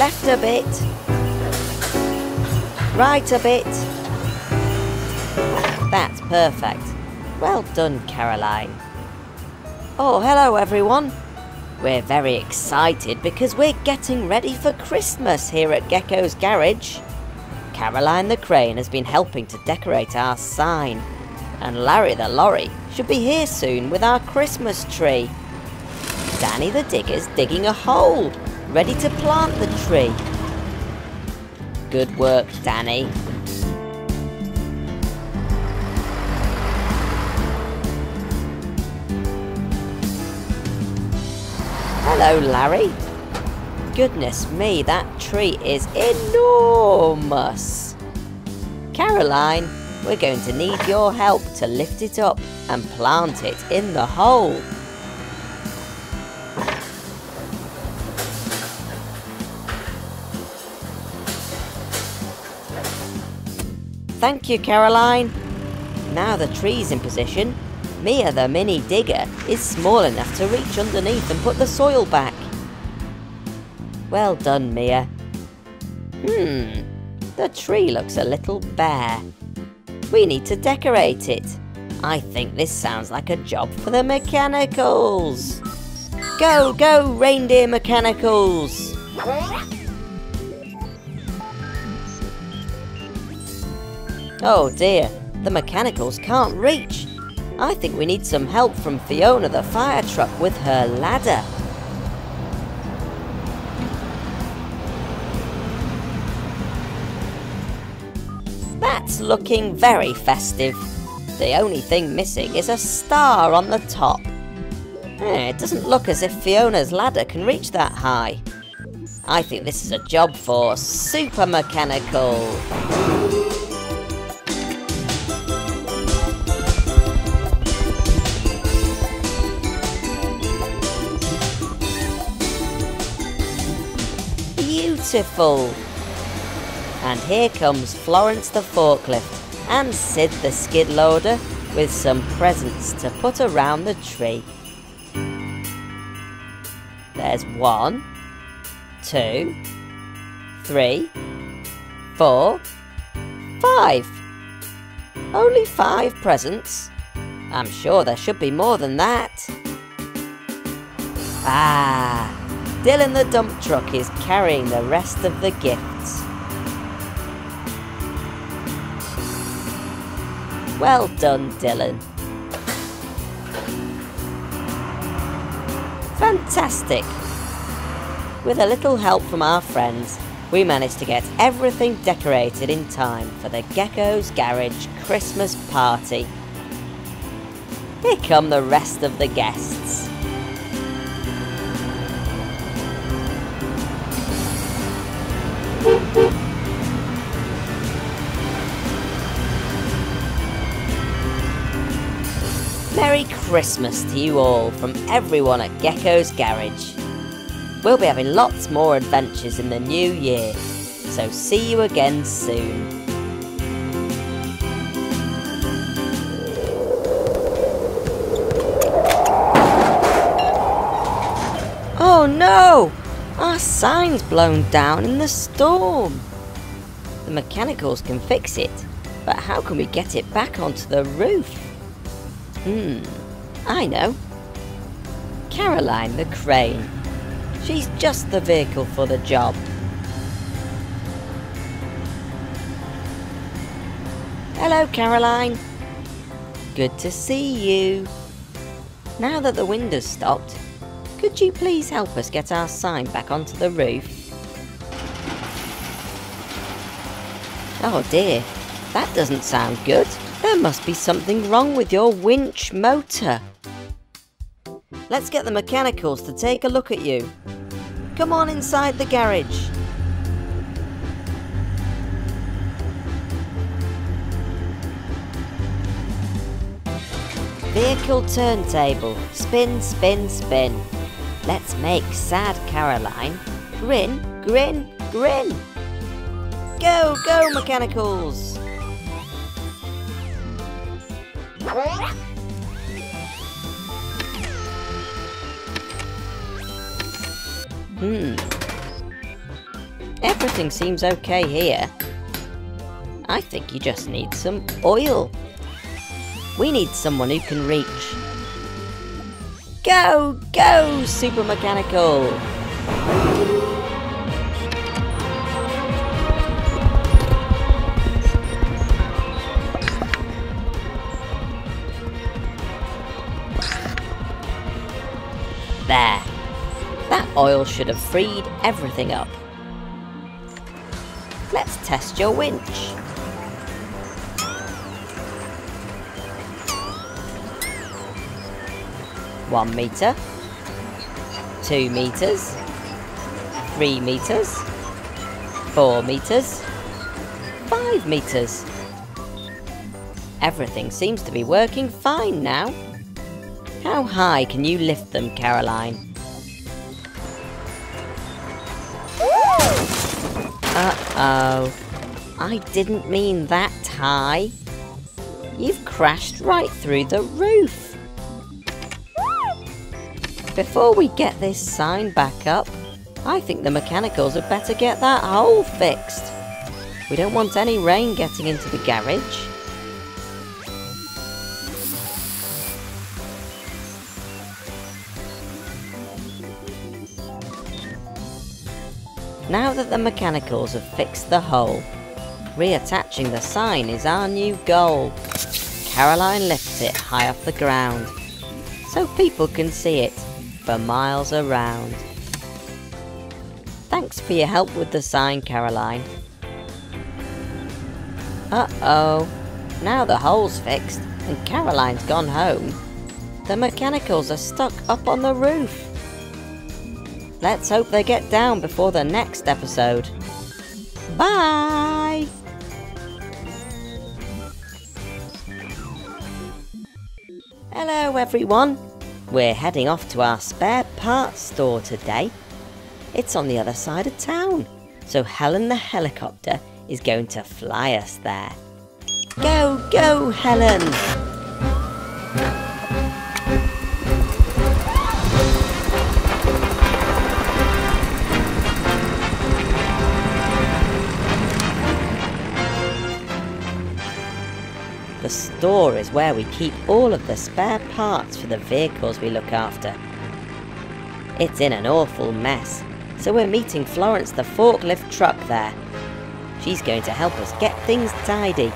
Left a bit. Right a bit. That's perfect. Well done, Caroline. Oh, hello everyone. We're very excited because we're getting ready for Christmas here at Gecko's Garage. Caroline the Crane has been helping to decorate our sign. And Larry the Lorry should be here soon with our Christmas tree. Danny the Digger's digging a hole, ready to plant the tree. Good work, Danny. Hello, Larry. Goodness me, that tree is enormous. Caroline, we're going to need your help to lift it up and plant it in the hole. Thank you, Caroline. Now the tree's in position, Mia the mini digger is small enough to reach underneath and put the soil back. Well done, Mia. Hmm, the tree looks a little bare. We need to decorate it. I think this sounds like a job for the mechanicals. Go, go, reindeer mechanicals! Oh dear, the mechanicals can't reach. I think we need some help from Fiona the fire truck with her ladder. That's looking very festive. The only thing missing is a star on the top. Eh, it doesn't look as if Fiona's ladder can reach that high. I think this is a job for Super Mechanical. Beautiful. And here comes Florence the forklift and Sid the skid loader with some presents to put around the tree. There's one, two, three, four, five. Only five presents. I'm sure there should be more than that. Ah, Dylan the dump truck is carrying the rest of the gifts. Well done, Dylan. Fantastic! With a little help from our friends, we managed to get everything decorated in time for the Gecko's Garage Christmas party. Here come the rest of the guests. Christmas to you all from everyone at Gecko's Garage. We'll be having lots more adventures in the new year, so see you again soon. Oh no! Our sign's blown down in the storm. The mechanicals can fix it, but how can we get it back onto the roof? Hmm, I know. Caroline the crane. She's just the vehicle for the job. Hello, Caroline. Good to see you. Now that the wind has stopped, could you please help us get our sign back onto the roof? Oh dear, that doesn't sound good. There must be something wrong with your winch motor. Let's get the mechanicals to take a look at you. Come on inside the garage. Vehicle turntable. Spin, spin, spin. Let's make sad Caroline grin, grin, grin. Go, go, mechanicals! Hmm. Everything seems okay here. I think you just need some oil. We need someone who can reach. Go, go, Super Mechanical! There. That oil should have freed everything up. Let's test your winch. One metre. Two metres. Three metres. Four metres. Five metres. Everything seems to be working fine now. How high can you lift them, Caroline? Uh-oh. I didn't mean that high. You've crashed right through the roof. Before we get this sign back up, I think the mechanicals had better get that hole fixed. We don't want any rain getting into the garage. The mechanicals have fixed the hole, reattaching the sign is our new goal. Caroline lifts it high off the ground, so people can see it for miles around. Thanks for your help with the sign, Caroline. Uh-oh. Now the hole's fixed and Caroline's gone home. The mechanicals are stuck up on the roof. Let's hope they get down before the next episode. Bye! Hello everyone! We're heading off to our spare parts store today. It's on the other side of town, so Helen the helicopter is going to fly us there. Go, go, Helen! Store is where we keep all of the spare parts for the vehicles we look after. It's in an awful mess, so we're meeting Florence the forklift truck there. She's going to help us get things tidy.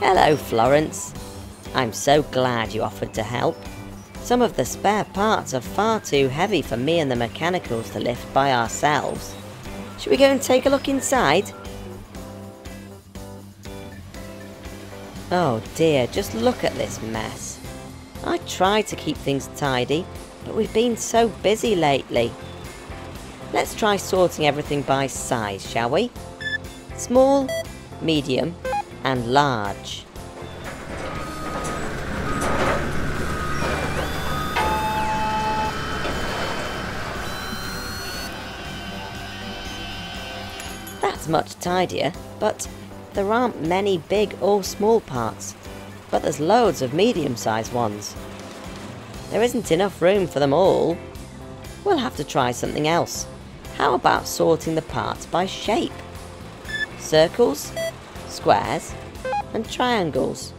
Hello, Florence. I'm so glad you offered to help. Some of the spare parts are far too heavy for me and the mechanicals to lift by ourselves. Should we go and take a look inside? Oh dear, just look at this mess. I try to keep things tidy, but we've been so busy lately. Let's try sorting everything by size, shall we? Small, medium, and large. Much tidier, but there aren't many big or small parts, but there's loads of medium-sized ones. There isn't enough room for them all. We'll have to try something else. How about sorting the parts by shape? Circles, squares, and triangles.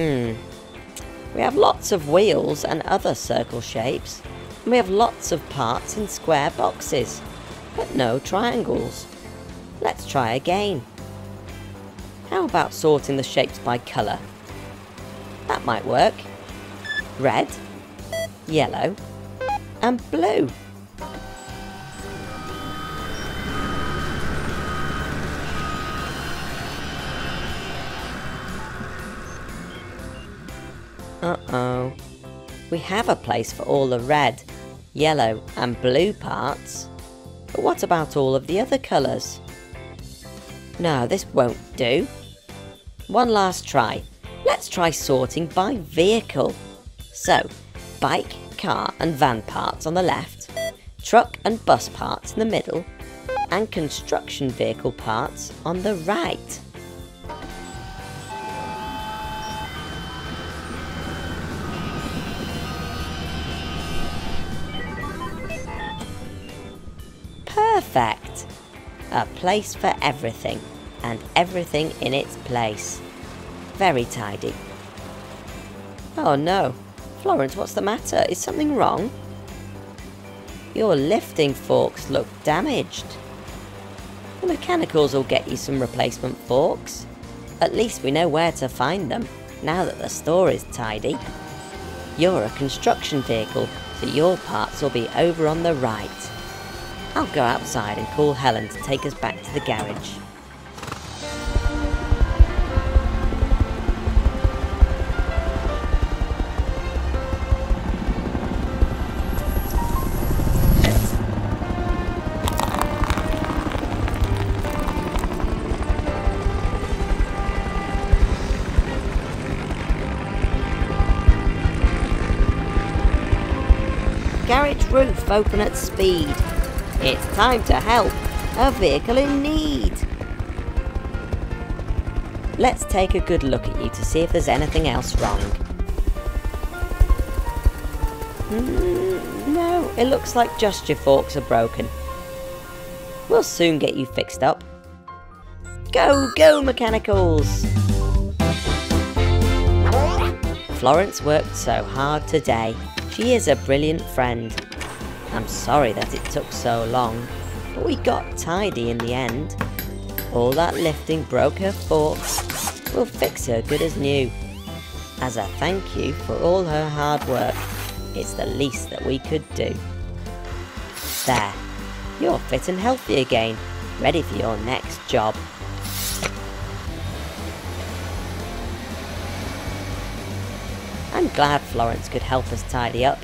Hmm. We have lots of wheels and other circle shapes. And we have lots of parts in square boxes, but no triangles. Let's try again. How about sorting the shapes by colour? That might work. Red, yellow, and blue. Uh-oh. We have a place for all the red, yellow and blue parts. But what about all of the other colours? No, this won't do. One last try. Let's try sorting by vehicle. So, bike, car and van parts on the left, truck and bus parts in the middle, and construction vehicle parts on the right. Perfect! A place for everything, and everything in its place. Very tidy. Oh no. Florence, what's the matter? Is something wrong? Your lifting forks look damaged. The mechanicals will get you some replacement forks. At least we know where to find them, now that the store is tidy. You're a construction vehicle, so your parts will be over on the right. I'll go outside and call Helen to take us back to the garage. Garage roof open at speed. It's time to help a vehicle in need. Let's take a good look at you to see if there's anything else wrong. Mm, no, it looks like just your forks are broken. We'll soon get you fixed up. Go, go, mechanicals! Florence worked so hard today. She is a brilliant friend. I'm sorry that it took so long, but we got tidy in the end. All that lifting broke her forks. We'll fix her good as new. As a thank you for all her hard work, it's the least that we could do. There, you're fit and healthy again, ready for your next job. I'm glad Florence could help us tidy up.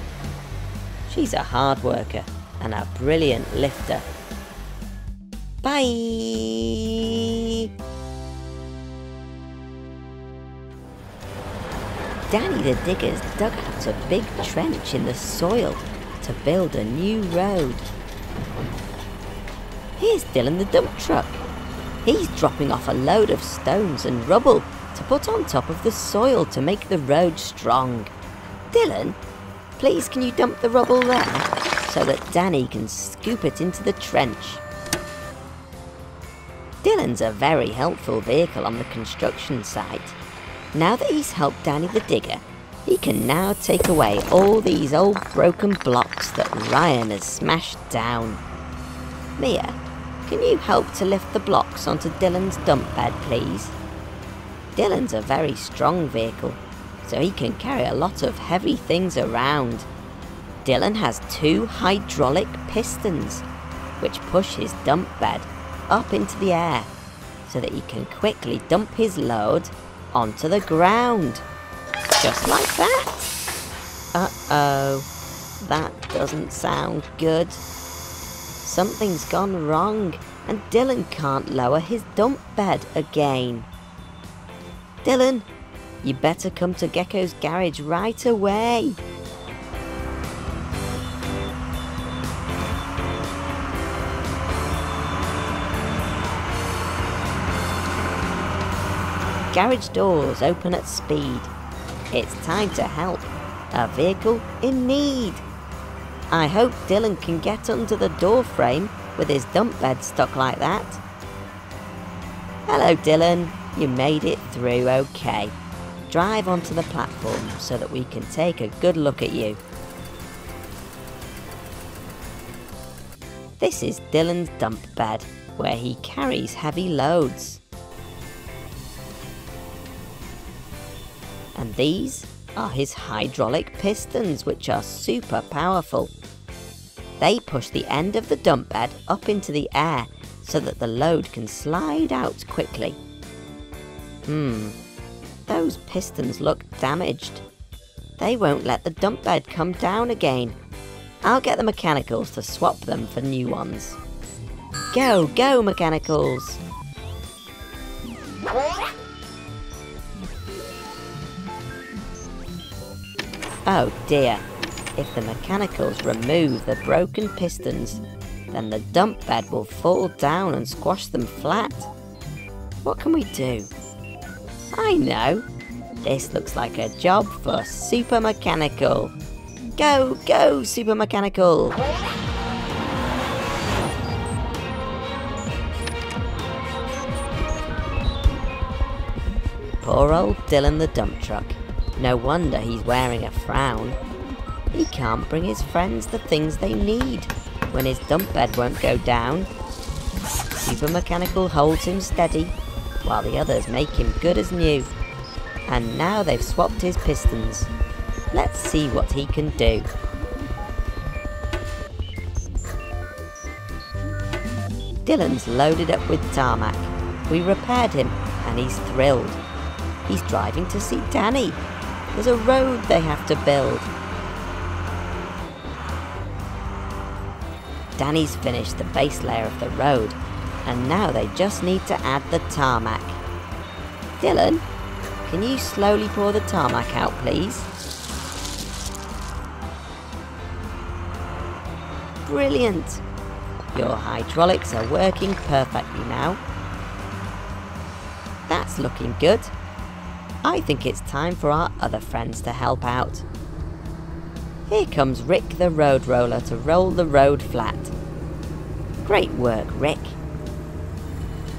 She's a hard worker and a brilliant lifter. Bye! Danny the Digger's dug out a big trench in the soil to build a new road. Here's Dylan the dump truck. He's dropping off a load of stones and rubble to put on top of the soil to make the road strong. Dylan, please can you dump the rubble there so that Danny can scoop it into the trench. Dylan's a very helpful vehicle on the construction site. Now that he's helped Danny the digger, he can now take away all these old broken blocks that Ryan has smashed down. Mia, can you help to lift the blocks onto Dylan's dump bed, please? Dylan's a very strong vehicle, so he can carry a lot of heavy things around. Dylan has two hydraulic pistons, which push his dump bed up into the air, so that he can quickly dump his load onto the ground. Just like that. Uh-oh, that doesn't sound good. Something's gone wrong, and Dylan can't lower his dump bed again. Dylan, you better come to Gecko's garage right away. Garage doors open at speed. It's time to help a vehicle in need. I hope Dylan can get under the door frame with his dump bed stuck like that. Hello Dylan, you made it through okay. Drive onto the platform so that we can take a good look at you. This is Dylan's dump bed, where he carries heavy loads. And these are his hydraulic pistons, which are super powerful. They push the end of the dump bed up into the air so that the load can slide out quickly. Hmm, those pistons look damaged. They won't let the dump bed come down again. I'll get the mechanicals to swap them for new ones. Go, go mechanicals! Oh dear, If the mechanicals remove the broken pistons, then the dump bed will fall down and squash them flat. What can we do? I know. This looks like a job for Super Mechanical. Go, go, Super Mechanical! Poor old Dylan the dump truck. No wonder he's wearing a frown. He can't bring his friends the things they need when his dump bed won't go down. Super Mechanical holds him steady, while the others make him good as new. And now they've swapped his pistons. Let's see what he can do. Dylan's loaded up with tarmac. We repaired him, and he's thrilled. He's driving to see Danny. There's a road they have to build. Danny's finished the base layer of the road, and now they just need to add the tarmac. Dylan, can you slowly pour the tarmac out, please? Brilliant! Your hydraulics are working perfectly now. That's looking good. I think it's time for our other friends to help out. Here comes Rick the road roller to roll the road flat. Great work, Rick.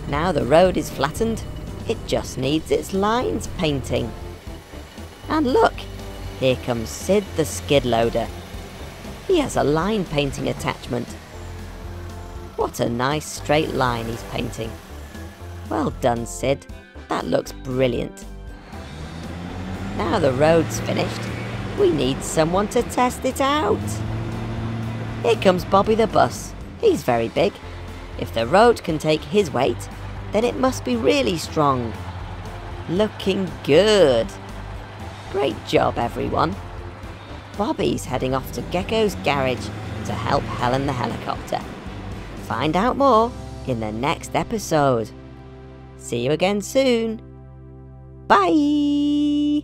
Now the road is flattened, it just needs its lines painting. And look, here comes Sid the skid loader. He has a line painting attachment. What a nice straight line he's painting. Well done, Sid. That looks brilliant. Now the road's finished, we need someone to test it out. Here comes Bobby the bus. He's very big. If the road can take his weight, then it must be really strong. Looking good. Great job, everyone. Bobby's heading off to Gecko's garage to help Helen the helicopter. Find out more in the next episode. See you again soon. Bye!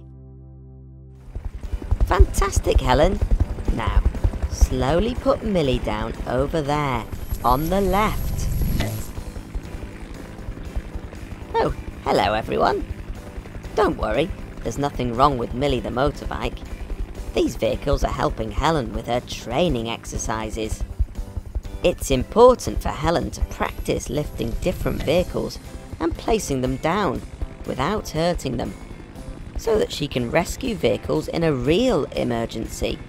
Fantastic, Helen. Now, slowly put Millie down over there, on the left. Hello everyone. Don't worry, there's nothing wrong with Millie the motorbike. These vehicles are helping Helen with her training exercises. It's important for Helen to practice lifting different vehicles and placing them down without hurting them so that she can rescue vehicles in a real emergency.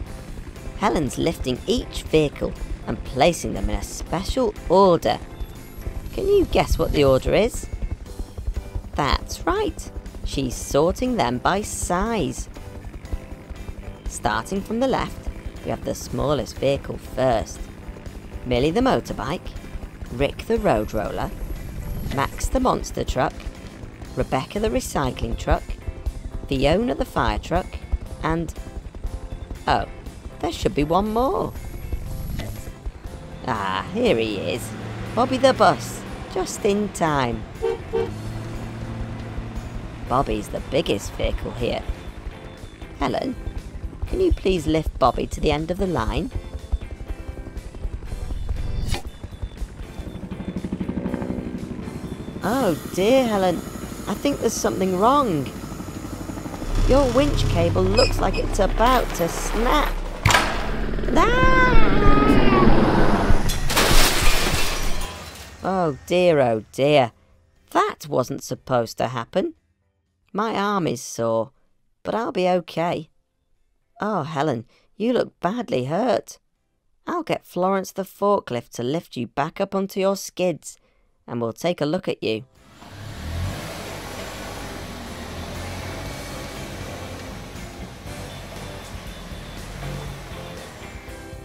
Helen's lifting each vehicle and placing them in a special order. Can you guess what the order is? That's right, she's sorting them by size. Starting from the left, we have the smallest vehicle first. Millie the motorbike, Rick the road roller, Max the monster truck, Rebecca the recycling truck, Fiona the fire truck, and... Oh, there should be one more. Ah, here he is. Bobby the bus, just in time. Bobby's the biggest vehicle here. Helen, can you please lift Bobby to the end of the line? Oh dear, Helen. I think there's something wrong. Your winch cable looks like it's about to snap. Ah! Oh dear, oh dear. That wasn't supposed to happen. My arm is sore, but I'll be okay. Oh, Helen, you look badly hurt. I'll get Florence the forklift to lift you back up onto your skids, and we'll take a look at you.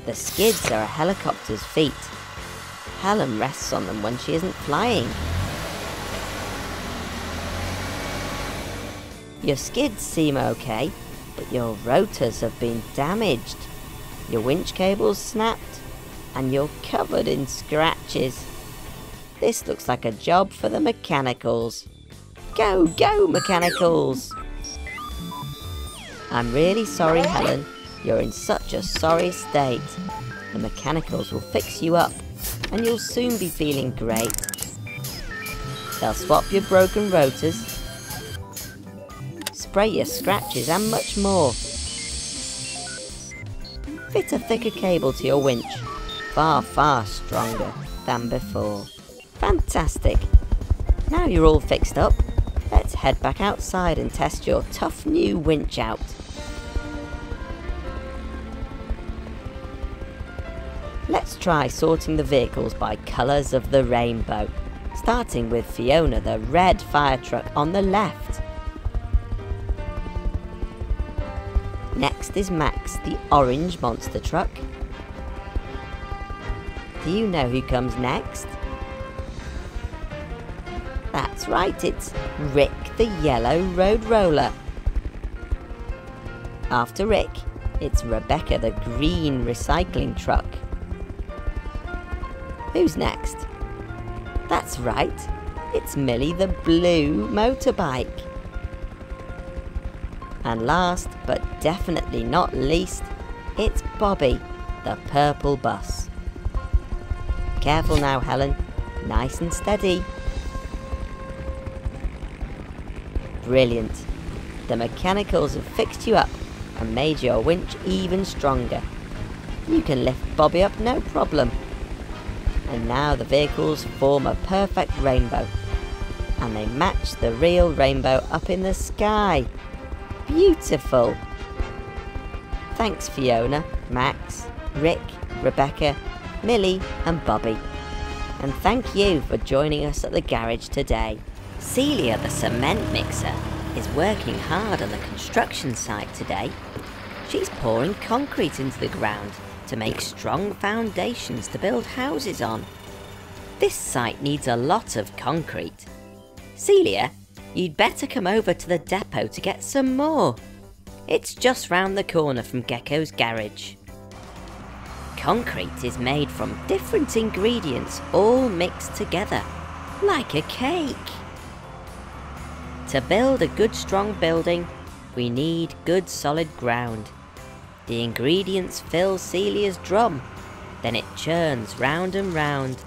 The skids are a helicopter's feet. Helen rests on them when she isn't flying. Your skids seem okay, but your rotors have been damaged. Your winch cable's snapped, and you're covered in scratches. This looks like a job for the mechanicals. Go, go, mechanicals! I'm really sorry, Helen, you're in such a sorry state. The mechanicals will fix you up and you'll soon be feeling great. They'll swap your broken rotors, spray your scratches and much more. Fit a thicker cable to your winch, far far stronger than before. Fantastic! Now you're all fixed up, let's head back outside and test your tough new winch out. Let's try sorting the vehicles by colours of the rainbow, starting with Fiona the red fire truck on the left. Next is Max the orange monster truck. Do you know who comes next? That's right, it's Rick the yellow road roller. After Rick, it's Rebecca the green recycling truck. Who's next? That's right, it's Millie the blue motorbike. And last, but definitely not least, it's Bobby, the purple bus. Careful now, Helen. Nice and steady. Brilliant. The mechanicals have fixed you up and made your winch even stronger. You can lift Bobby up no problem and now the vehicles form a perfect rainbow. And they match the real rainbow up in the sky. Beautiful! Thanks Fiona, Max, Rick, Rebecca, Millie and Bobby. And thank you for joining us at the garage today. Celia the cement mixer is working hard on the construction site today. She's pouring concrete into the ground to make strong foundations to build houses on. This site needs a lot of concrete. Celia, you'd better come over to the depot to get some more. It's just round the corner from Gecko's garage. Concrete is made from different ingredients all mixed together, like a cake. To build a good strong building, we need good solid ground. The ingredients fill Celia's drum, then it churns round and round.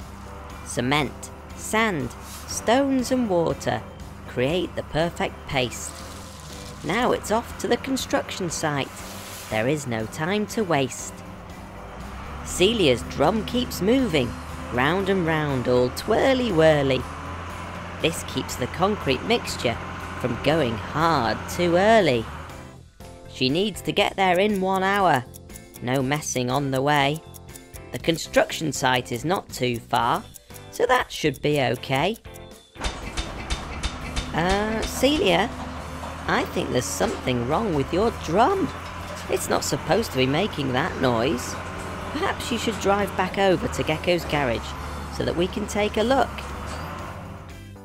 Cement, sand, stones and water create the perfect paste. Now it's off to the construction site. There is no time to waste. Celia's drum keeps moving, round and round, all twirly-whirly. This keeps the concrete mixture from going hard too early. She needs to get there in one hour. No messing on the way. The construction site is not too far, so that should be okay. Uh, Celia, I think there's something wrong with your drum. It's not supposed to be making that noise. Perhaps you should drive back over to Gecko's garage so that we can take a look.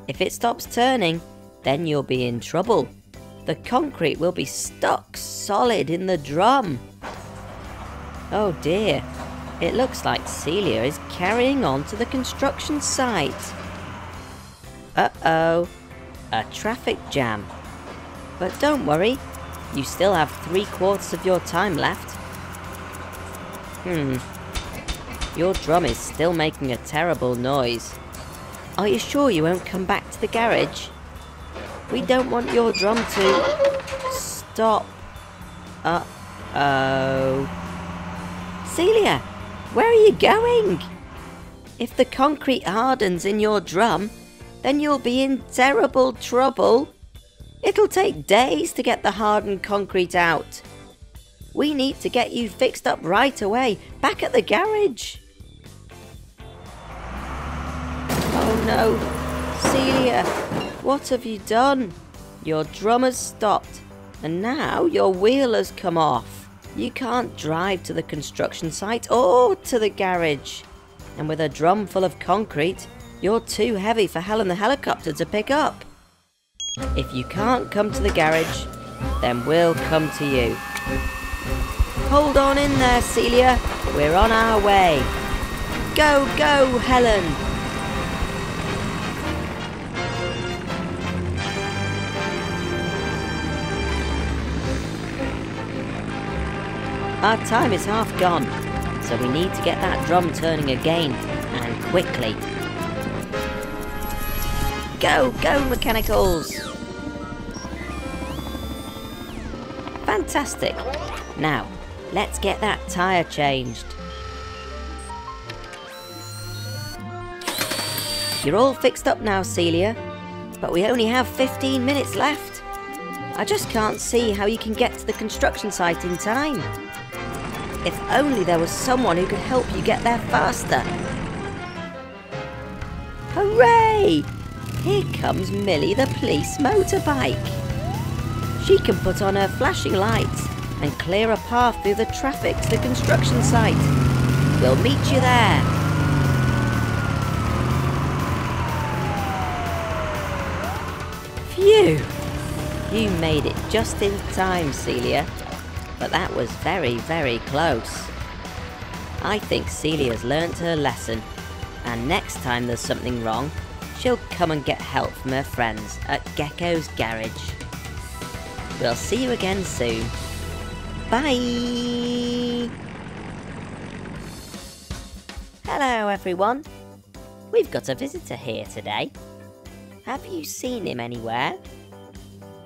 If it stops turning, then you'll be in trouble the concrete will be stuck solid in the drum. Oh dear, it looks like Celia is carrying on to the construction site. Uh-oh, a traffic jam. But don't worry, you still have three quarters of your time left. Hmm, your drum is still making a terrible noise. Are you sure you won't come back to the garage? We don't want your drum to stop. Uh-oh. Celia, where are you going? If the concrete hardens in your drum, then you'll be in terrible trouble. It'll take days to get the hardened concrete out. We need to get you fixed up right away, back at the garage. Oh no, Celia, what have you done? Your drum has stopped, and now your wheel has come off. You can't drive to the construction site or to the garage. And with a drum full of concrete, you're too heavy for Helen the helicopter to pick up. If you can't come to the garage, then we'll come to you. Hold on in there, Celia. We're on our way. Go, go, Helen. our time is half gone, so we need to get that drum turning again, and quickly. Go, go, mechanicals! Fantastic. Now, let's get that tyre changed. You're all fixed up now, Celia, but we only have 15 minutes left. I just can't see how you can get to the construction site in time. If only there was someone who could help you get there faster. Hooray! Here comes Millie the police motorbike. She can put on her flashing lights and clear a path through the traffic to the construction site. We'll meet you there. Phew! You made it just in time, Celia. But that was very, very close. I think Celia's learnt her lesson, and next time there's something wrong, she'll come and get help from her friends at Gecko's Garage. We'll see you again soon. Bye! Hello everyone. We've got a visitor here today. Have you seen him anywhere?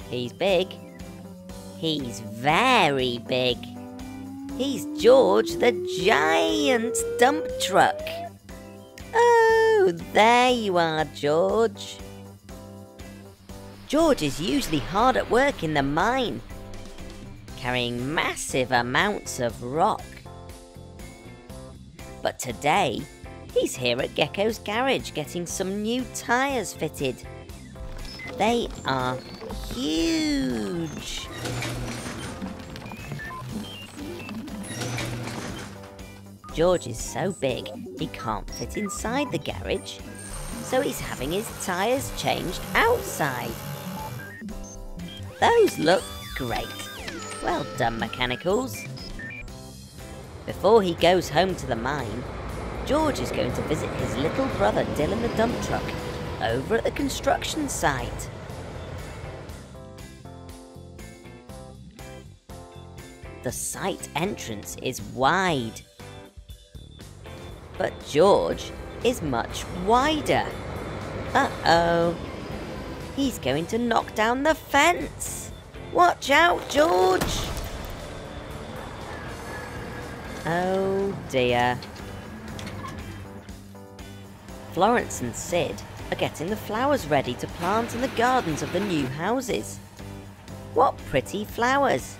He's big. He's very big. He's George the giant dump truck. Oh, there you are, George. George is usually hard at work in the mine, carrying massive amounts of rock. But today, he's here at Gecko's garage getting some new tyres fitted. They are huge. George is so big he can't fit inside the garage, so he's having his tyres changed outside. Those look great. Well done, mechanicals. Before he goes home to the mine, George is going to visit his little brother Dylan the dump truck over at the construction site. The site entrance is wide. But George is much wider. Uh-oh. He's going to knock down the fence. Watch out, George. Oh dear. Florence and Sid are getting the flowers ready to plant in the gardens of the new houses. What pretty flowers!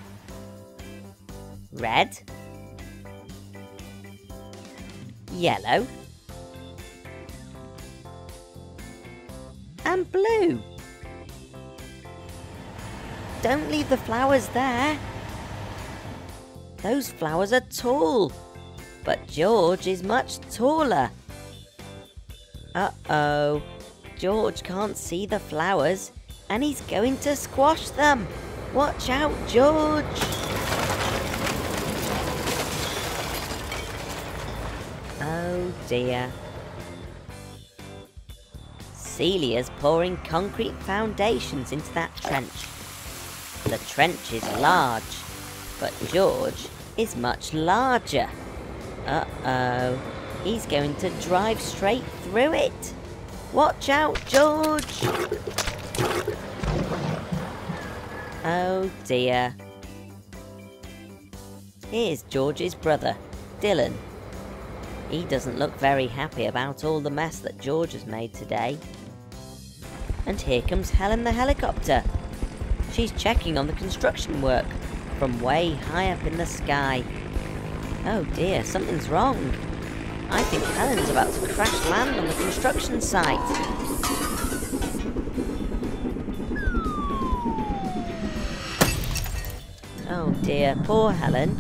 Red, yellow, and blue. Don't leave the flowers there. Those flowers are tall, but George is much taller. Uh-oh, George can't see the flowers and he's going to squash them. Watch out, George! Celia's pouring concrete foundations into that trench. The trench is large, but George is much larger. Uh-oh, he's going to drive straight through it. Watch out, George! Oh dear. Here's George's brother, Dylan. He doesn't look very happy about all the mess that George has made today. And here comes Helen the helicopter. She's checking on the construction work from way high up in the sky. Oh dear, something's wrong. I think Helen's about to crash land on the construction site. Oh dear, poor Helen.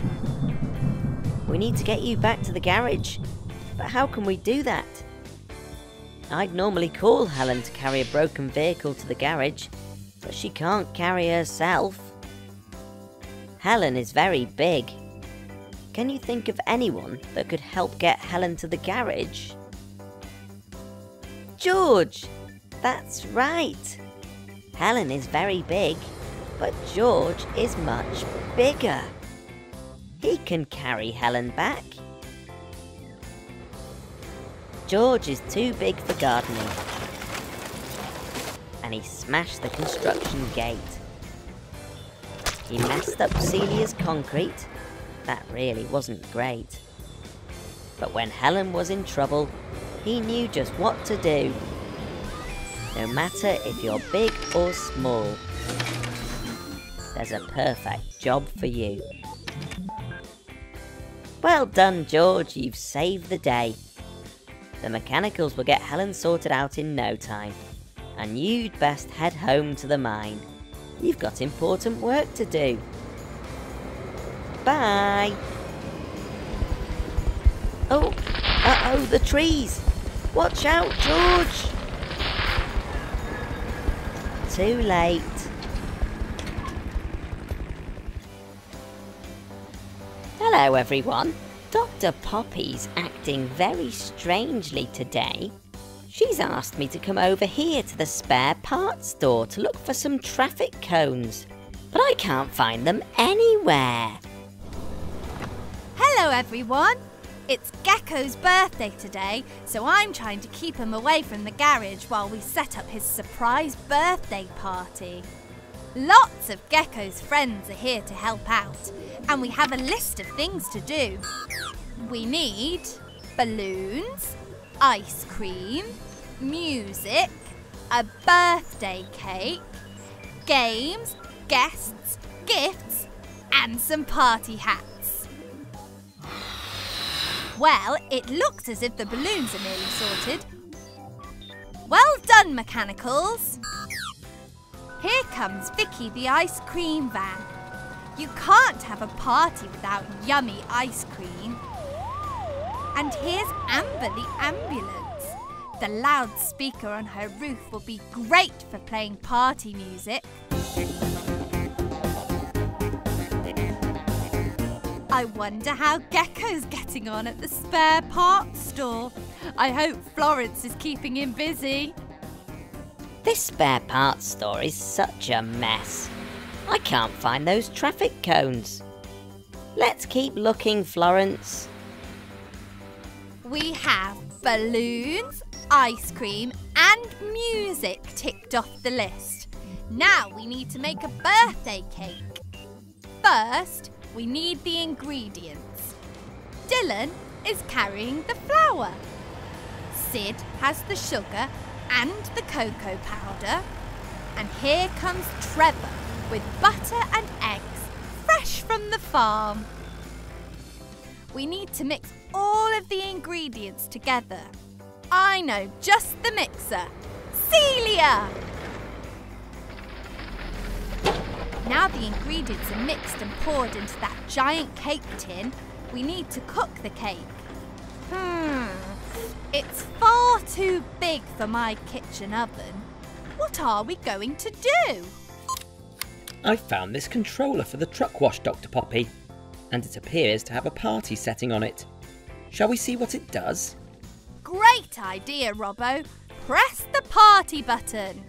We need to get you back to the garage. But how can we do that? I'd normally call Helen to carry a broken vehicle to the garage, but she can't carry herself. Helen is very big. Can you think of anyone that could help get Helen to the garage? George! That's right. Helen is very big, but George is much bigger. He can carry Helen back. George is too big for gardening. And he smashed the construction gate. He messed up Celia's concrete. That really wasn't great. But when Helen was in trouble, he knew just what to do. No matter if you're big or small, there's a perfect job for you. Well done, George, you've saved the day. The mechanicals will get Helen sorted out in no time, and you'd best head home to the mine. You've got important work to do. Bye. Oh, uh-oh, the trees. Watch out, George. Too late. Hello, everyone. Dr. Poppy's acting very strangely today. She's asked me to come over here to the spare parts store to look for some traffic cones, but I can't find them anywhere. Hello, everyone. It's Gecko's birthday today, so I'm trying to keep him away from the garage while we set up his surprise birthday party. Lots of Gecko's friends are here to help out, and we have a list of things to do. We need balloons, ice cream, music, a birthday cake, games, guests, gifts, and some party hats. Well, it looks as if the balloons are nearly sorted. Well done, mechanicals! Here comes Vicky the ice cream van. You can't have a party without yummy ice cream. And here's Amber the ambulance. The loudspeaker on her roof will be great for playing party music. I wonder how Gecko's getting on at the spare parts store. I hope Florence is keeping him busy. This spare parts store is such a mess. I can't find those traffic cones. Let's keep looking, Florence. We have balloons, ice cream, and music ticked off the list. Now we need to make a birthday cake. First, we need the ingredients. Dylan is carrying the flour. Sid has the sugar and the cocoa powder. And here comes Trevor with butter and eggs, fresh from the farm. We need to mix all of the ingredients together. I know just the mixer. Celia! Now the ingredients are mixed and poured into that giant cake tin, we need to cook the cake. Hmm, it's far too big for my kitchen oven. What are we going to do? I found this controller for the truck wash, Dr. Poppy, and it appears to have a party setting on it. Shall we see what it does? Great idea, Robbo. Press the party button.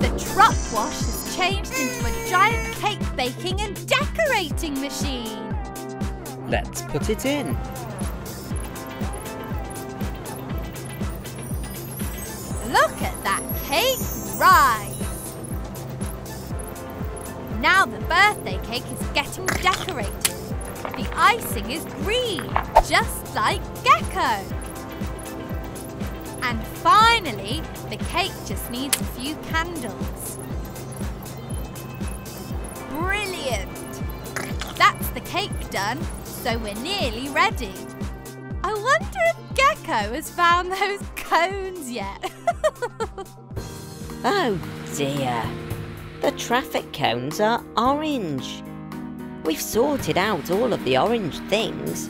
The truck wash changed into a giant cake baking and decorating machine. Let's put it in. Look at that cake rise! Now the birthday cake is getting decorated. The icing is green, just like Gecko. And finally, the cake just needs a few candles. Brilliant! That's the cake done, so we're nearly ready. I wonder if Gecko has found those cones yet. Oh dear. The traffic cones are orange. We've sorted out all of the orange things,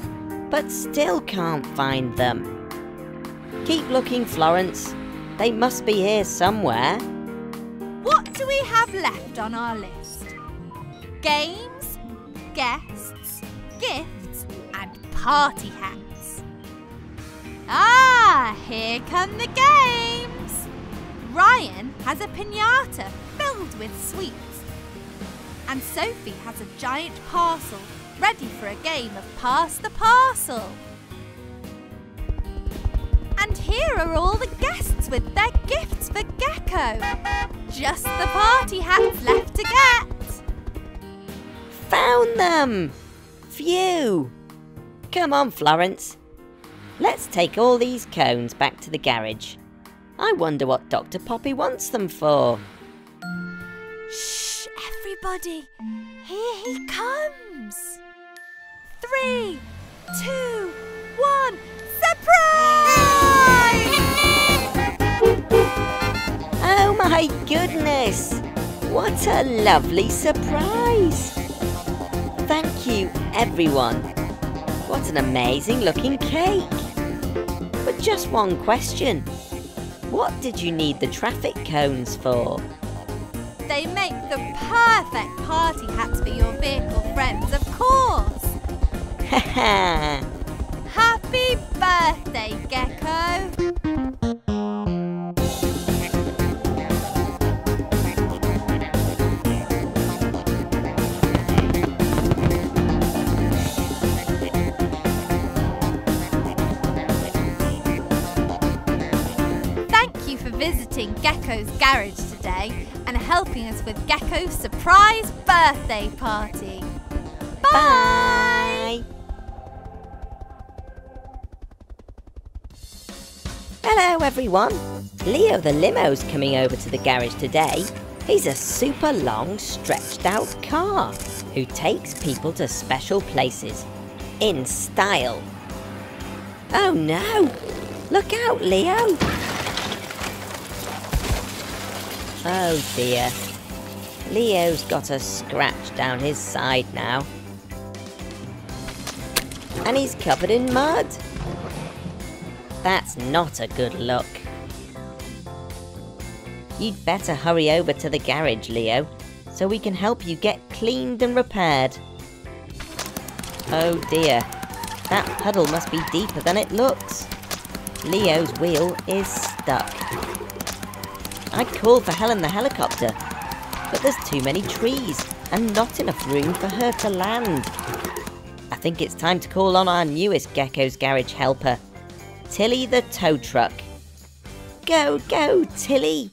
but still can't find them. Keep looking, Florence. They must be here somewhere. What do we have left on our list? Games, guests, gifts, and party hats. Ah, here come the games. Ryan has a pinata filled with sweets. And Sophie has a giant parcel ready for a game of Pass the Parcel. And here are all the guests with their gifts for Gecko. Just the party hats left to get. Found them! Phew! Come on, Florence. Let's take all these cones back to the garage. I wonder what Dr. Poppy wants them for. Shh, everybody. Here he comes. Three, two, one. Surprise! Oh my goodness! What a lovely surprise! Thank you, everyone. What an amazing looking cake! But just one question. What did you need the traffic cones for? They make the perfect party hats for your vehicle friends, of course. Haha! Happy birthday, Gecko! Gecko's garage today and helping us with Gecko's surprise birthday party. Bye! Bye! Hello, everyone. Leo the limo's coming over to the garage today. He's a super long, stretched out car who takes people to special places in style. Oh no! Look out, Leo! Oh dear. Leo's got a scratch down his side now. And he's covered in mud. That's not a good look. You'd better hurry over to the garage, Leo, so we can help you get cleaned and repaired. Oh dear, that puddle must be deeper than it looks. Leo's wheel is stuck. I'd call for Helen the helicopter, but there's too many trees and not enough room for her to land. I think it's time to call on our newest Gecko's Garage helper, Tilly the tow truck. Go, go, Tilly!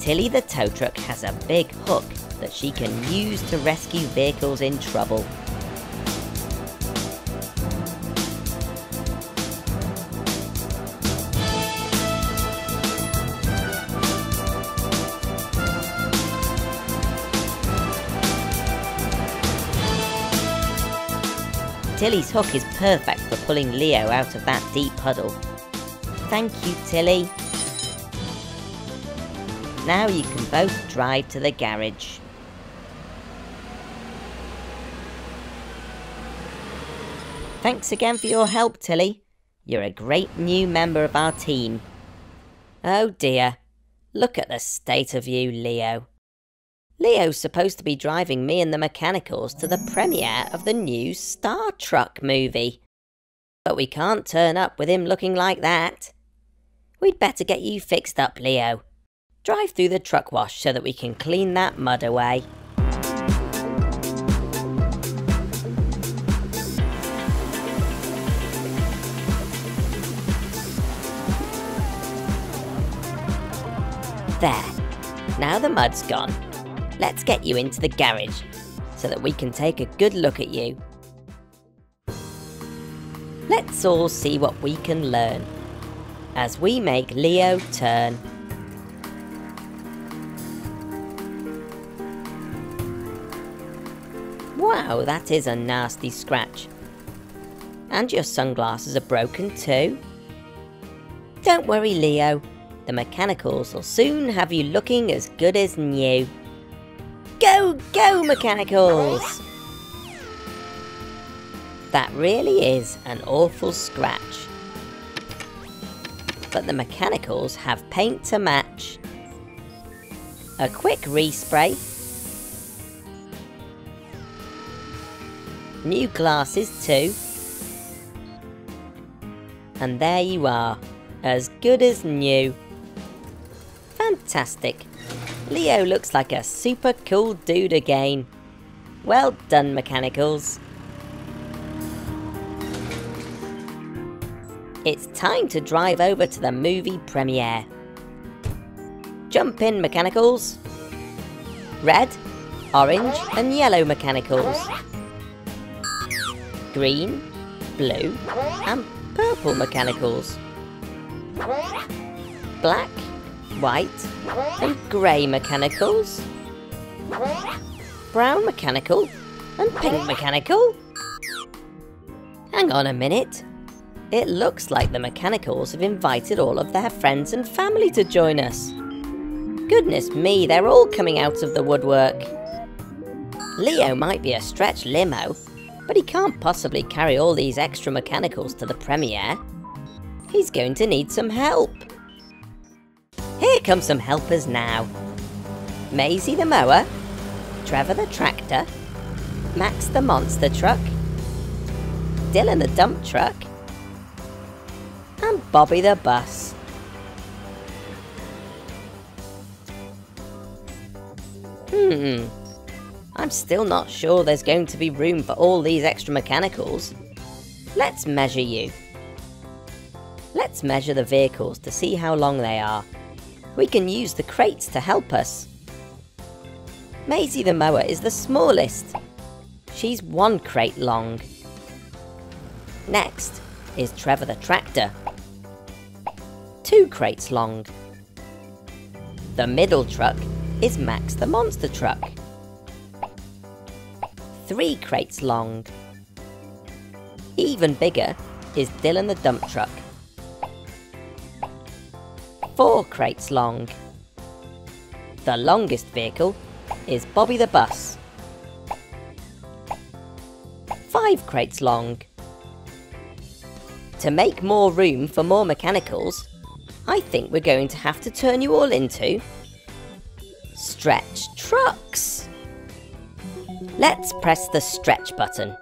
Tilly the tow truck has a big hook that she can use to rescue vehicles in trouble. Tilly's hook is perfect for pulling Leo out of that deep puddle. Thank you, Tilly. Now you can both drive to the garage. Thanks again for your help, Tilly. You're a great new member of our team. Oh dear, look at the state of you, Leo. Leo's supposed to be driving me and the mechanicals to the premiere of the new Star Truck movie. But we can't turn up with him looking like that. We'd better get you fixed up, Leo. Drive through the truck wash so that we can clean that mud away. There. Now the mud's gone. Let's get you into the garage so that we can take a good look at you. Let's all see what we can learn as we make Leo turn. Wow, that is a nasty scratch. And your sunglasses are broken too. Don't worry, Leo. The mechanicals will soon have you looking as good as new. Go, go, mechanicals! That really is an awful scratch. But the mechanicals have paint to match. A quick respray. New glasses too. And there you are, as good as new. Fantastic. Leo looks like a super cool dude again. Well done, Mechanicals. It's time to drive over to the movie premiere. Jump in, Mechanicals. Red, orange and yellow Mechanicals. Green, blue and purple Mechanicals. Black, white and grey Mechanicals. Brown Mechanical and pink Mechanical. Hang on a minute. It looks like the Mechanicals have invited all of their friends and family to join us. Goodness me, they're all coming out of the woodwork. Leo might be a stretch limo, but he can't possibly carry all these extra mechanicals to the premiere. He's going to need some help. Here come some helpers now. Maisie the mower, Trevor the tractor, Max the monster truck, Dylan the dump truck, and Bobby the bus. Hmm, I'm still not sure there's going to be room for all these extra mechanicals. Let's measure you. Let's measure the vehicles to see how long they are. We can use the crates to help us. Maisie the mower is the smallest. She's one crate long. Next is Trevor the tractor. Two crates long. The middle truck is Max the monster truck. Three crates long. Even bigger is Dylan the dump truck. Four crates long. The longest vehicle is Bobby the bus. Five crates long. To make more room for more mechanicals, I think we're going to have to turn you all into stretch trucks. Let's press the stretch button.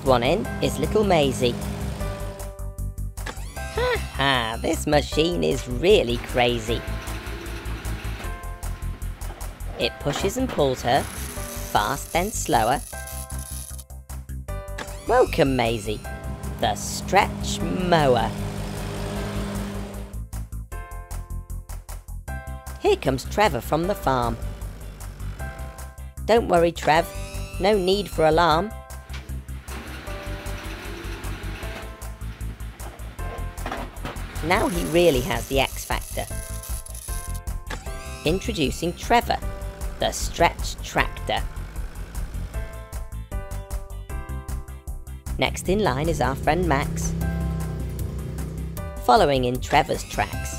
First one in is little Maisie. Ha ha, this machine is really crazy. It pushes and pulls her, fast then slower. Welcome Maisie, the stretch mower. Here comes Trevor from the farm. Don't worry Trev, no need for alarm. Now he really has the X Factor. Introducing Trevor, the Stretch Tractor. Next in line is our friend Max. Following in Trevor's tracks.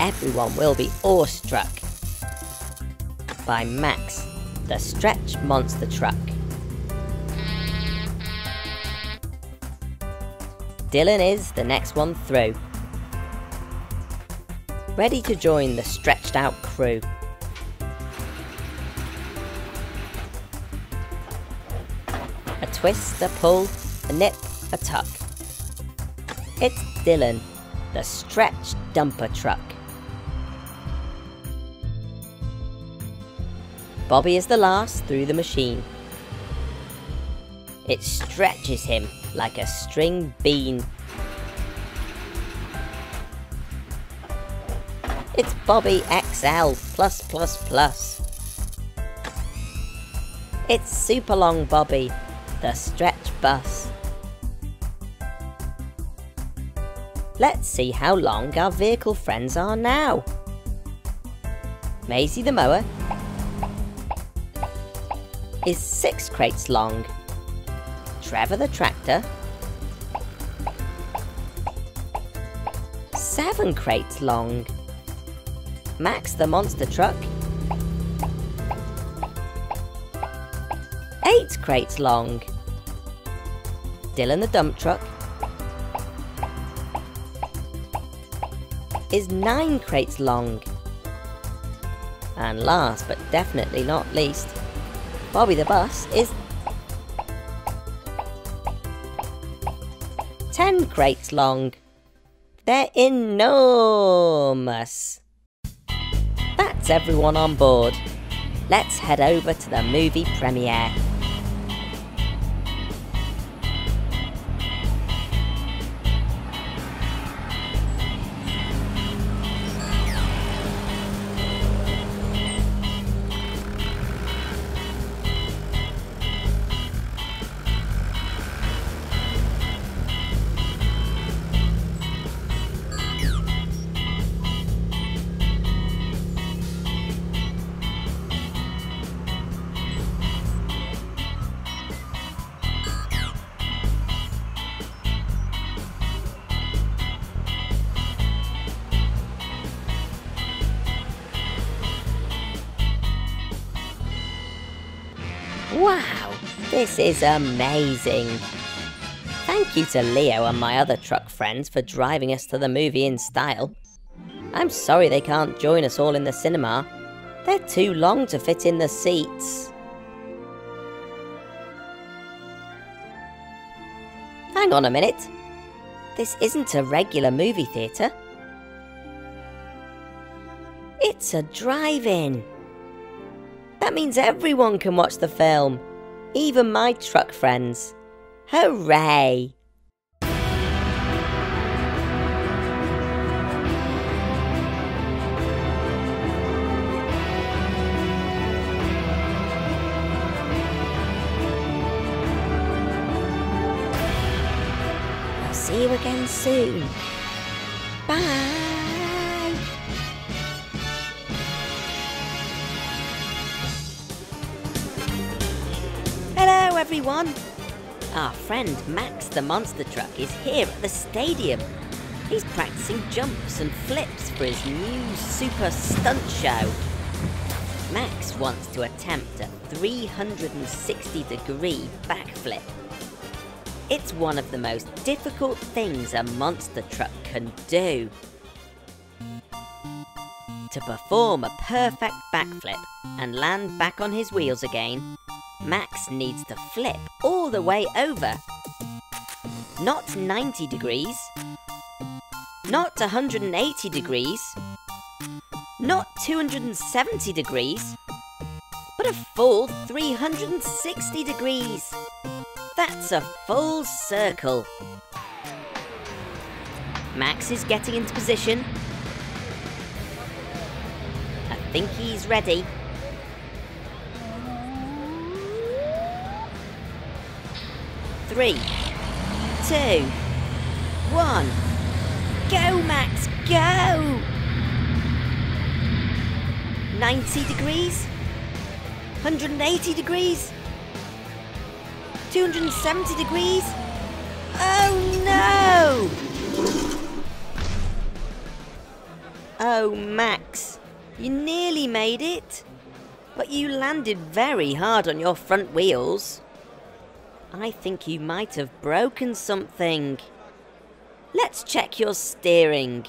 Everyone will be awestruck by Max, the Stretch Monster Truck. Dylan is the next one through. Ready to join the stretched out crew. A twist, a pull, a nip, a tuck. It's Dylan, the stretched dumper truck. Bobby is the last through the machine. It stretches him like a string bean. It's Bobby XL plus plus plus. It's super long Bobby, the stretch bus. Let's see how long our vehicle friends are now. Maisie the mower is six crates long. Trevor the tractor, seven crates long. Max the monster truck. Eight crates long. Dylan the dump truck. Is nine crates long. And last but definitely not least, Bobby the bus is crates long. They're enormous. That's everyone on board. Let's head over to the movie premiere. Is amazing. Thank you to Leo and my other truck friends for driving us to the movie in style. I'm sorry they can't join us all in the cinema. They're too long to fit in the seats. Hang on a minute. This isn't a regular movie theatre. It's a drive-in. That means everyone can watch the film, even my truck friends. Hooray! I'll see you again soon. Bye! Everyone. Our friend Max the monster truck is here at the stadium. He's practicing jumps and flips for his new super stunt show. Max wants to attempt a 360 degree backflip. It's one of the most difficult things a monster truck can do. To perform a perfect backflip and land back on his wheels again, Max needs to flip all the way over. Not 90 degrees. Not 180 degrees. Not 270 degrees. But a full 360 degrees. That's a full circle. Max is getting into position. I think he's ready. Three, two, one. Go, Max, go! 90 degrees? 180 degrees? 270 degrees? Oh no! Oh, Max, you nearly made it. But you landed very hard on your front wheels. I think you might have broken something. Let's check your steering.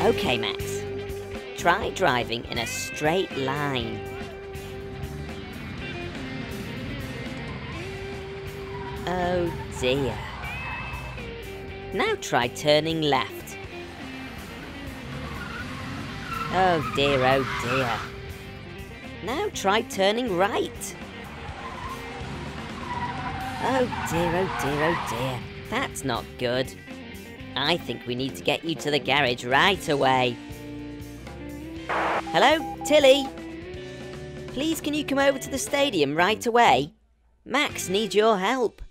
Okay, Max. Try driving in a straight line. Oh dear. Now try turning left. Oh dear, oh dear. Now try turning right. Oh dear, oh dear, oh dear. That's not good. I think we need to get you to the garage right away. Hello, Tilly? Please can you come over to the stadium right away? Max needs your help.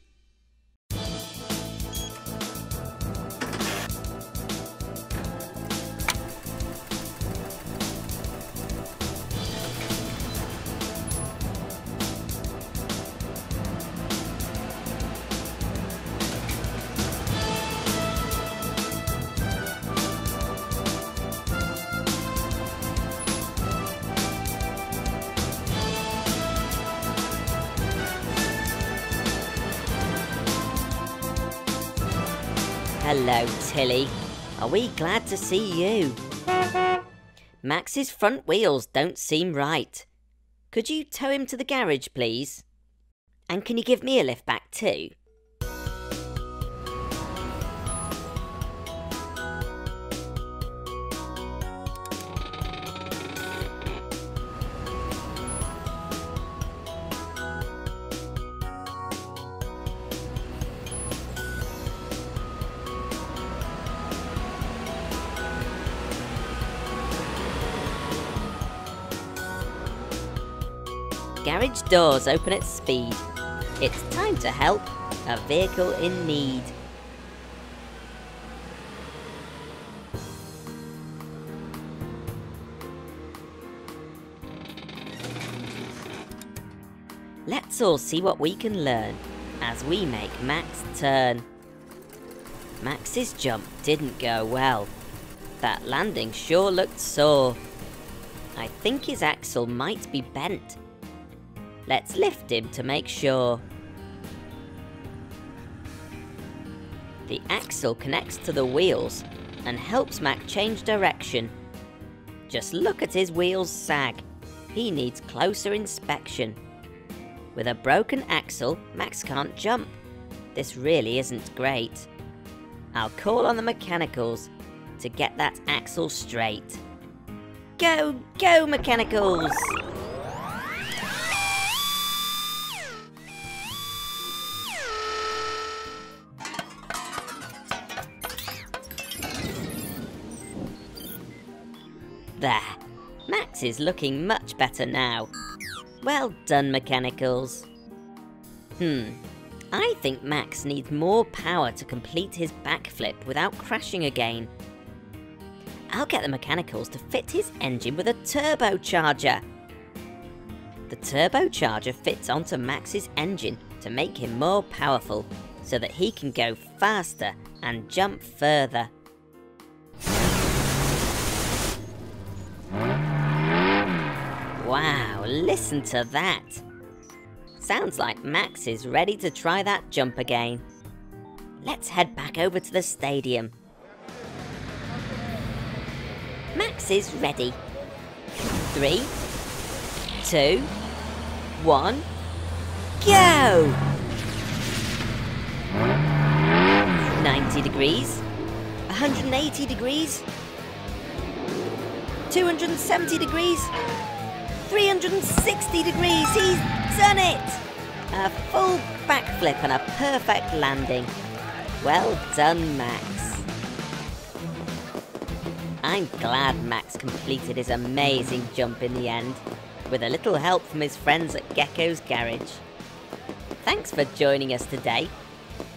Tilly. Are we glad to see you? Max's front wheels don't seem right. Could you tow him to the garage, please? And can you give me a lift back too? Doors open at speed. It's time to help a vehicle in need. Let's all see what we can learn as we make Max turn. Max's jump didn't go well. That landing sure looked sore. I think his axle might be bent. Let's lift him to make sure. The axle connects to the wheels and helps Max change direction. Just look at his wheels sag. He needs closer inspection. With a broken axle, Max can't jump. This really isn't great. I'll call on the mechanicals to get that axle straight. Go, go mechanicals! There. Max is looking much better now. Well done, Mechanicals. Hmm. I think Max needs more power to complete his backflip without crashing again. I'll get the Mechanicals to fit his engine with a turbocharger. The turbocharger fits onto Max's engine to make him more powerful so that he can go faster and jump further. Wow, listen to that. Sounds like Max is ready to try that jump again. Let's head back over to the stadium. Max is ready. Three, two, one, go! 90 degrees, 180 degrees, 270 degrees, 360 degrees. He's done it! A full backflip and a perfect landing. Well done, Max. I'm glad Max completed his amazing jump in the end, with a little help from his friends at Gecko's Garage. Thanks for joining us today.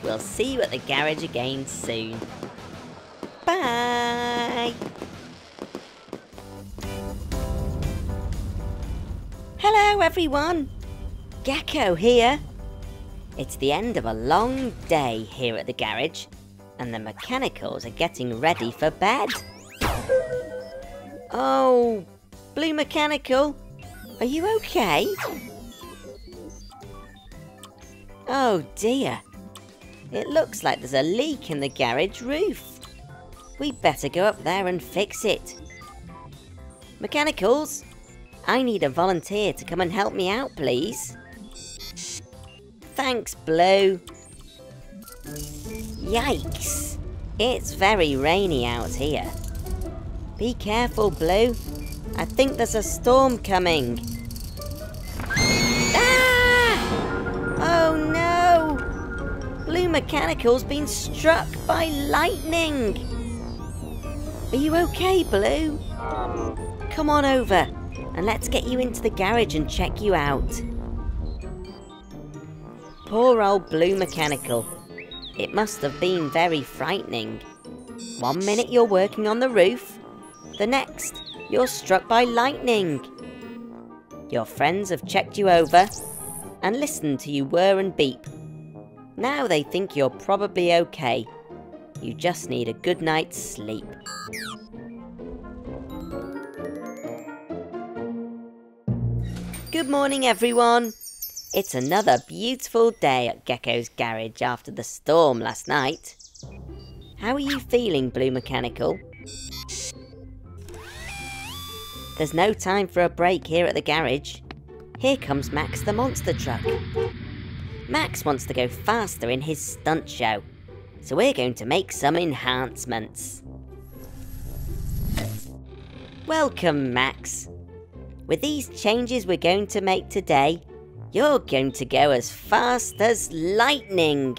We'll see you at the garage again soon. Bye! Hello, everyone. Gecko here. It's the end of a long day here at the garage, and the mechanicals are getting ready for bed. Oh, Blue Mechanical, are you okay? Oh dear. It looks like there's a leak in the garage roof. We better go up there and fix it. Mechanicals, I need a volunteer to come and help me out, please. Thanks, Blue. Yikes. It's very rainy out here. Be careful, Blue. I think there's a storm coming. Ah! Oh no! Blue Mechanical's been struck by lightning. Are you okay, Blue? Come on over and let's get you into the garage and check you out. Poor old Blue Mechanical. It must have been very frightening. One minute you're working on the roof, the next you're struck by lightning. Your friends have checked you over and listened to you whir and beep. Now they think you're probably okay. You just need a good night's sleep. Good morning, everyone. It's another beautiful day at Gecko's garage after the storm last night. How are you feeling, Blue Mechanical? There's no time for a break here at the garage. Here comes Max the monster truck. Max wants to go faster in his stunt show, so we're going to make some enhancements. Welcome, Max. With these changes we're going to make today, you're going to go as fast as lightning.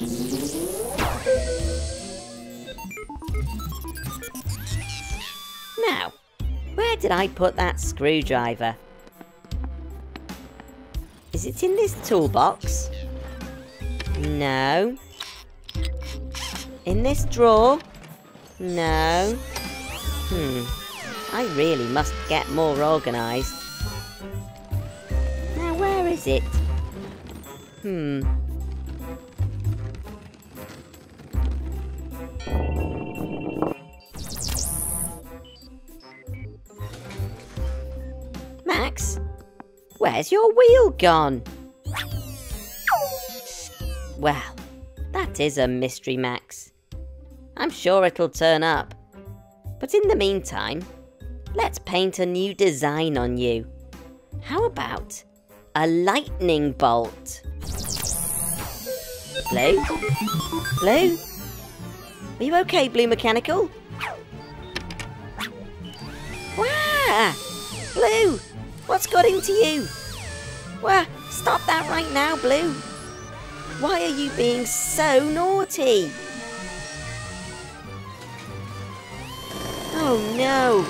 Now, where did I put that screwdriver? Is it in this toolbox? No. In this drawer? No. Hmm. I really must get more organised. It? Hmm. Max, where's your wheel gone? Well, that is a mystery, Max. I'm sure it'll turn up. But in the meantime, let's paint a new design on you. How about a lightning bolt? Blue? Blue? Are you okay, Blue Mechanical? Wah! Blue! What's got into you? Wah! Stop that right now, Blue! Why are you being so naughty? Oh no!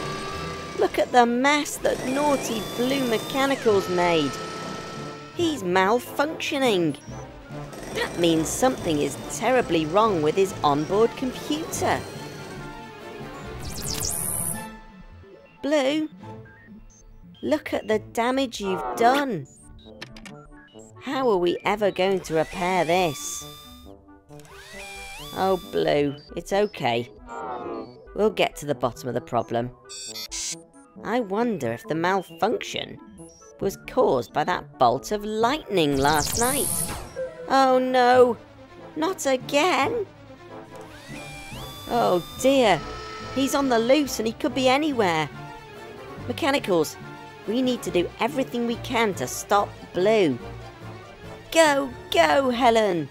Look at the mess that naughty Blue Mechanical's made. He's malfunctioning. That means something is terribly wrong with his onboard computer. Blue, look at the damage you've done. How are we ever going to repair this? Oh, Blue, it's okay. We'll get to the bottom of the problem. I wonder if the malfunction was caused by that bolt of lightning last night. Oh no, not again. Oh dear, he's on the loose and he could be anywhere. Mechanicals, we need to do everything we can to stop Blue. Go, go, Helen!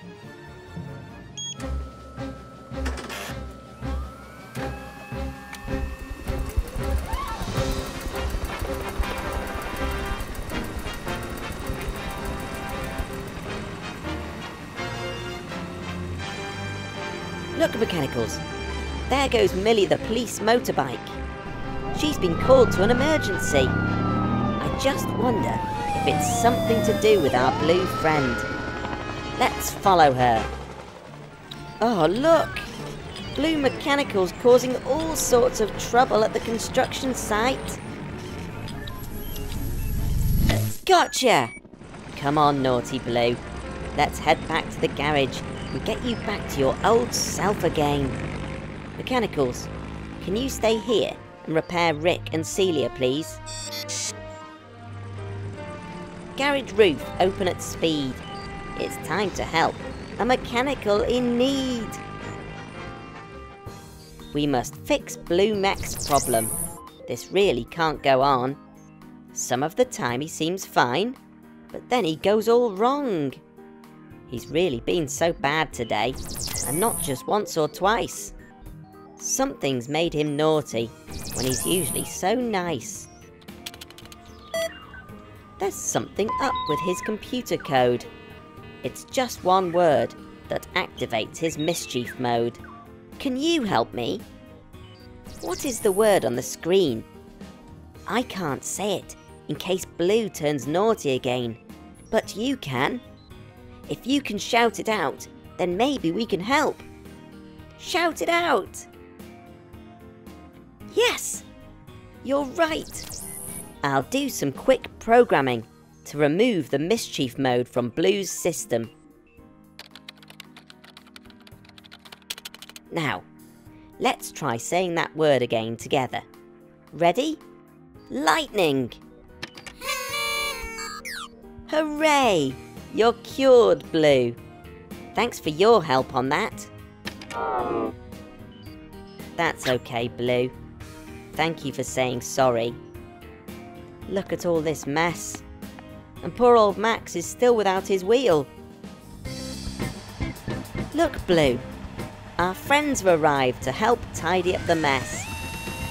Look, Mechanicals. There goes Millie the police motorbike. She's been called to an emergency. I just wonder if it's something to do with our blue friend. Let's follow her. Oh, look! Blue Mechanical's causing all sorts of trouble at the construction site. Gotcha! Come on, naughty Blue. Let's head back to the garage and get you back to your old self again. Mechanicals, can you stay here and repair Rick and Celia, please? Garage roof open at speed. It's time to help a mechanical in need. We must fix Blue Mech's problem. This really can't go on. Some of the time he seems fine, but then he goes all wrong. He's really been so bad today, and not just once or twice. Something's made him naughty, when he's usually so nice. There's something up with his computer code. It's just one word that activates his mischief mode. Can you help me? What is the word on the screen? I can't say it, in case Blue turns naughty again. But you can. If you can shout it out, then maybe we can help. Shout it out! Yes! You're right! I'll do some quick programming to remove the mischief mode from Blue's system. Now, let's try saying that word again together. Ready? Lightning! Hooray! You're cured, Blue. Thanks for your help on that. That's okay, Blue. Thank you for saying sorry. Look at all this mess. And poor old Max is still without his wheel. Look, Blue. Our friends have arrived to help tidy up the mess.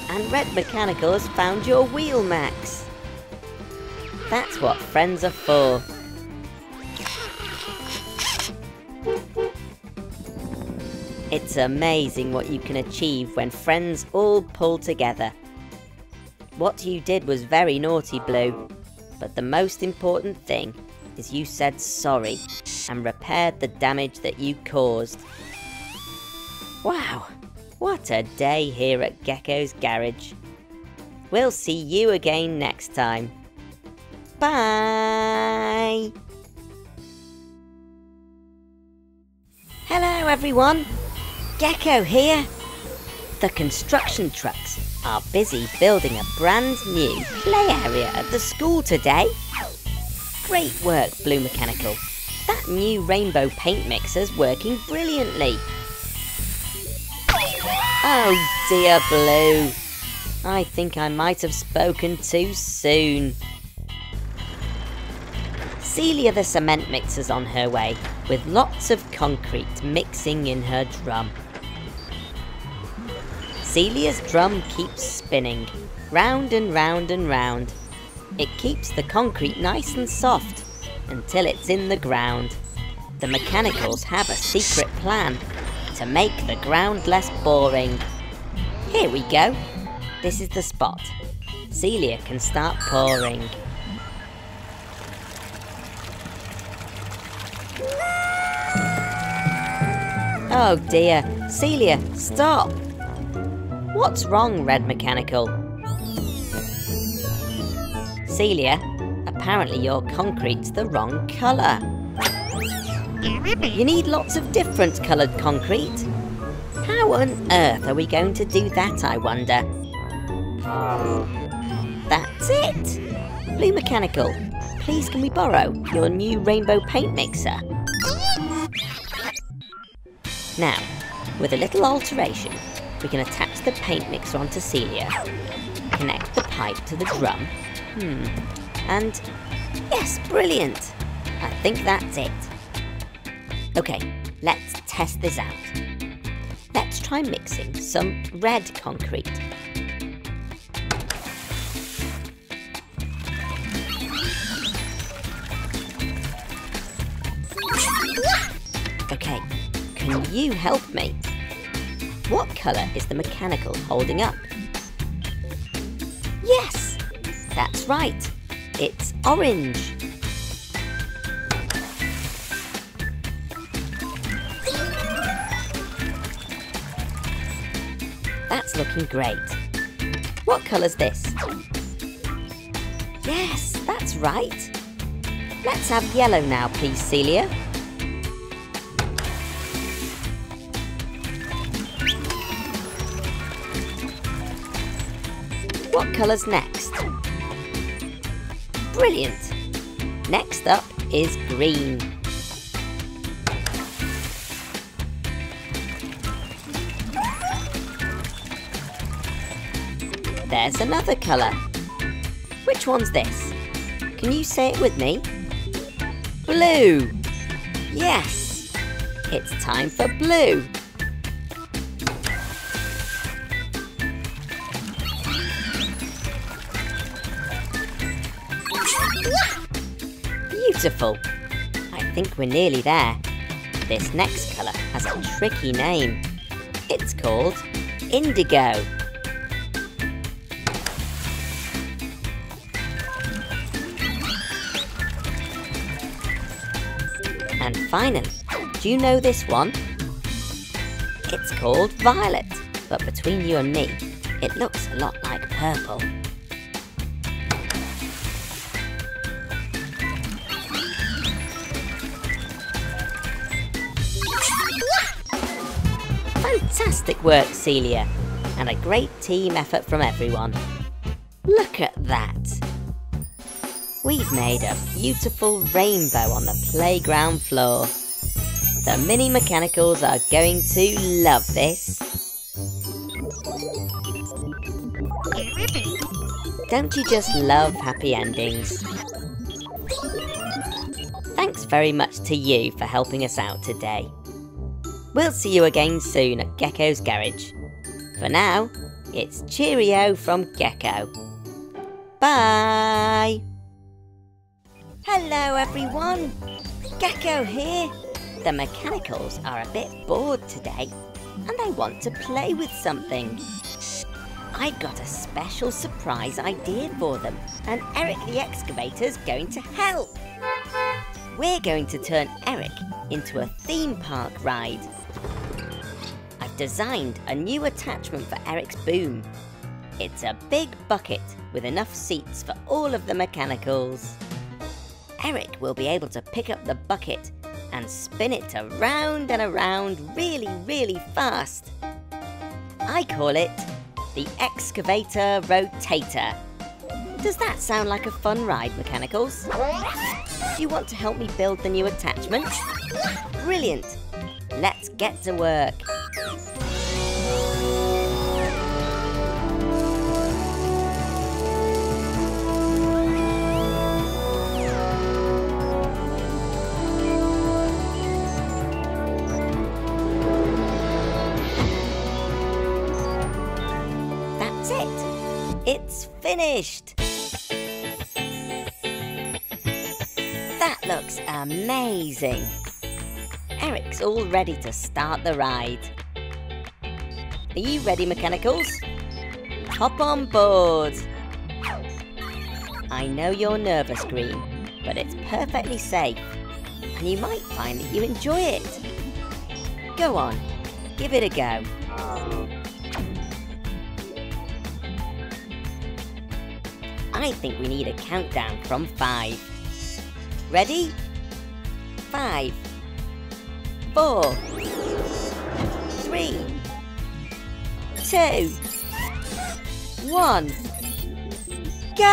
And Red Mechanical has found your wheel, Max. That's what friends are for. It's amazing what you can achieve when friends all pull together. What you did was very naughty, Blue, but the most important thing is you said sorry and repaired the damage that you caused. Wow, what a day here at Gecko's Garage. We'll see you again next time. Bye! Hello everyone! Gecko here! The construction trucks are busy building a brand new play area at the school today. Great work, Blue Mechanical. That new rainbow paint mixer's working brilliantly. Oh dear, Blue. I think I might have spoken too soon. Celia the cement mixer's on her way, with lots of concrete mixing in her drum. Celia's drum keeps spinning, round and round and round. It keeps the concrete nice and soft until it's in the ground. The mechanicals have a secret plan to make the ground less boring. Here we go. This is the spot. Celia can start pouring. Oh dear, Celia, stop! What's wrong, Red Mechanical? Celia, apparently your concrete's the wrong colour. You need lots of different coloured concrete. How on earth are we going to do that, I wonder? That's it! Blue Mechanical, please can we borrow your new rainbow paint mixer? Now, with a little alteration, we can attach the paint mixer onto Celia, connect the pipe to the drum, hmm, and yes, brilliant! I think that's it. Okay, let's test this out. Let's try mixing some red concrete. Okay, can you help me? What colour is the mechanical holding up? Yes! That's right. It's orange. That's looking great. What colour's this? Yes, that's right. Let's have yellow now, please, Celia. What colour's next? Brilliant! Next up is green. There's another colour. Which one's this? Can you say it with me? Blue! Yes! It's time for blue. Beautiful. I think we're nearly there. This next colour has a tricky name. It's called indigo. And finally, do you know this one? It's called violet, but between you and me, it looks a lot like purple. Fantastic work, Celia, and a great team effort from everyone. Look at that! We've made a beautiful rainbow on the playground floor. The mini mechanicals are going to love this. Don't you just love happy endings? Thanks very much to you for helping us out today. We'll see you again soon at Gecko's Garage. For now, it's cheerio from Gecko. Bye! Hello everyone! Gecko here. The mechanicals are a bit bored today and they want to play with something. I've got a special surprise idea for them and Eric the Excavator's going to help. We're going to turn Eric into a theme park ride. I've designed a new attachment for Eric's boom. It's a big bucket with enough seats for all of the mechanicals. Eric will be able to pick up the bucket and spin it around and around really, really fast. I call it the Excavator Rotator. Does that sound like a fun ride, Mechanicals? Do you want to help me build the new attachment? Brilliant! Let's get to work. That's it. It's finished. That looks amazing. Eric's all ready to start the ride. Are you ready, Mechanicals? Hop on board. I know you're nervous, Green, but it's perfectly safe. And you might find that you enjoy it. Go on, give it a go. I think we need a countdown from five. Ready? Five, four, three, two, one, go!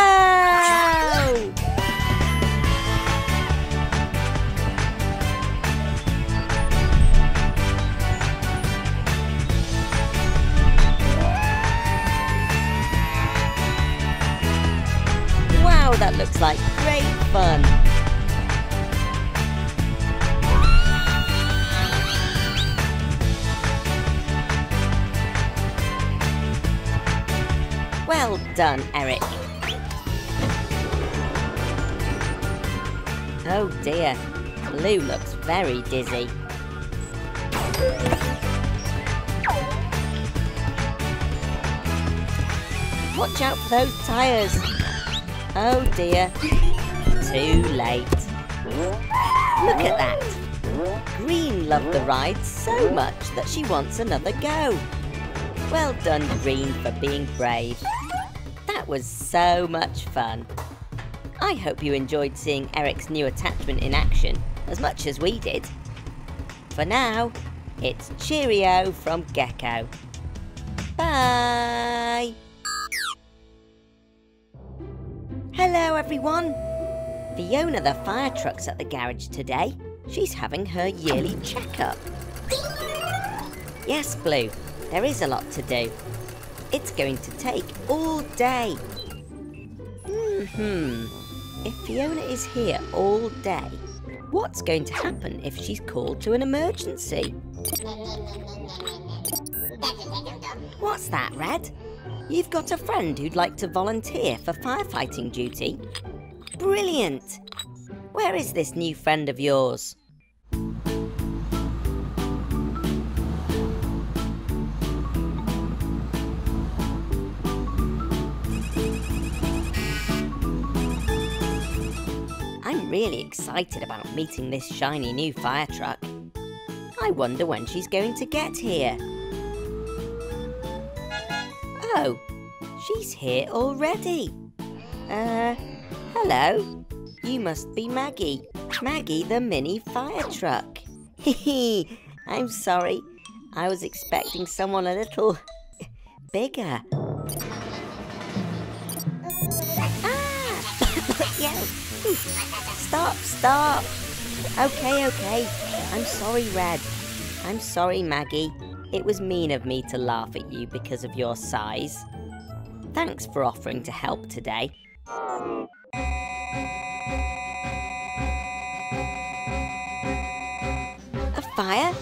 Wow, that looks like great fun. Well done, Eric. Oh dear, Blue looks very dizzy. Watch out for those tyres. Oh dear, too late. Look at that. Green loved the ride so much that she wants another go. Well done, Green, for being brave. Was so much fun. I hope you enjoyed seeing Eric's new attachment in action as much as we did. For now, it's cheerio from Gecko. Bye! Hello, everyone! Fiona the fire truck's at the garage today. She's having her yearly checkup. Yes, Blue, there is a lot to do. It's going to take all day. Hmm. If Fiona is here all day, what's going to happen if she's called to an emergency? What's that, Red? You've got a friend who'd like to volunteer for firefighting duty? Brilliant! Where is this new friend of yours? Really excited about meeting this shiny new fire truck. I wonder when she's going to get here. Oh, she's here already. Uh, hello. You must be Maggie. Maggie the mini fire truck. Hee I'm sorry. I was expecting someone a little bigger. Stop, stop. Okay, okay. I'm sorry, Red. I'm sorry, Maggie. It was mean of me to laugh at you because of your size. Thanks for offering to help today. A fire?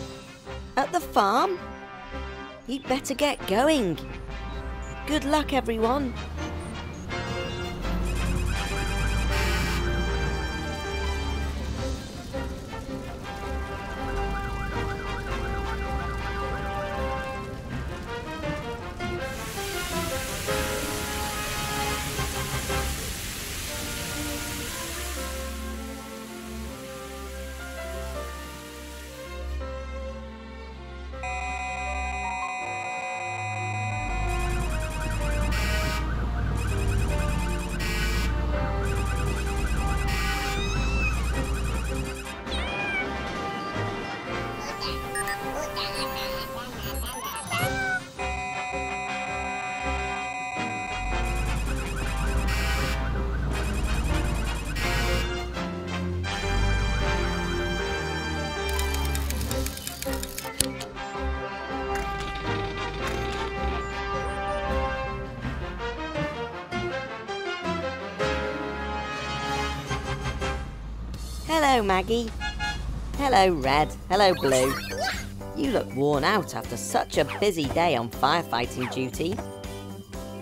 At the farm? You'd better get going. Good luck, everyone. Hello, Maggie. Hello, Red. Hello, Blue. You look worn out after such a busy day on firefighting duty.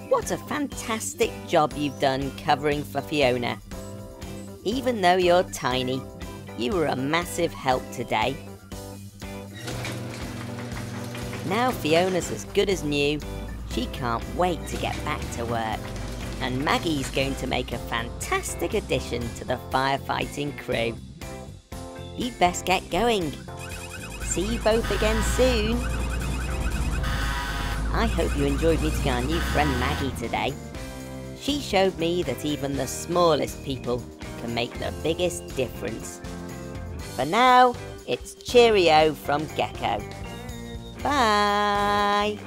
What a fantastic job you've done covering for Fiona. Even though you're tiny, you were a massive help today. Now Fiona's as good as new, she can't wait to get back to work. And Maggie's going to make a fantastic addition to the firefighting crew. You'd best get going. See you both again soon. I hope you enjoyed meeting our new friend Maggie today. She showed me that even the smallest people can make the biggest difference. For now, it's cheerio from Gecko. Bye!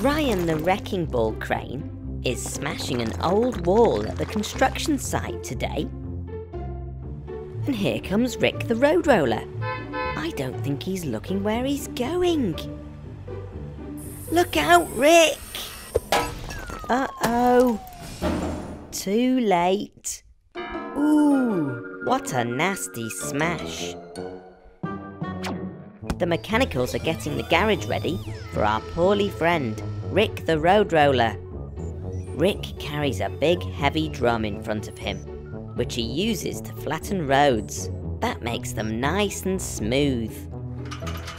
Ryan the Wrecking Ball crane is smashing an old wall at the construction site today. And here comes Rick the Road Roller. I don't think he's looking where he's going. Look out, Rick! Uh oh. Too late. Ooh, what a nasty smash. The mechanicals are getting the garage ready for our poorly friend, Rick the Road Roller. Rick carries a big heavy drum in front of him, which he uses to flatten roads. That makes them nice and smooth.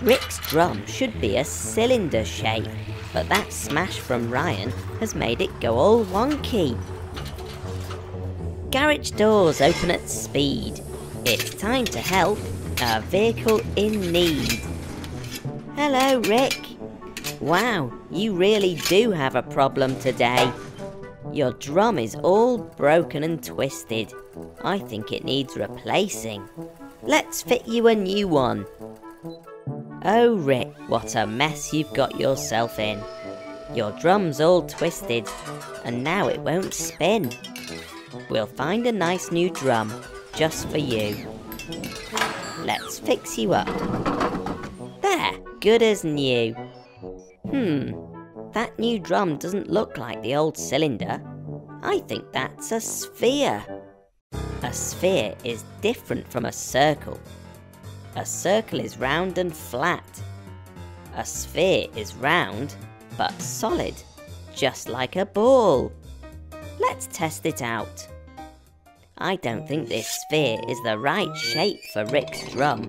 Rick's drum should be a cylinder shape, but that smash from Ryan has made it go all wonky. Garage doors open at speed. It's time to help a vehicle in need. Hello, Rick. Wow, you really do have a problem today. Your drum is all broken and twisted. I think it needs replacing. Let's fit you a new one. Oh, Rick, what a mess you've got yourself in. Your drum's all twisted, and now it won't spin. We'll find a nice new drum just for you. Let's fix you up. There, good as new. Hmm, that new drum doesn't look like the old cylinder. I think that's a sphere. A sphere is different from a circle. A circle is round and flat. A sphere is round but solid, just like a ball. Let's test it out. I don't think this sphere is the right shape for Rick's drum.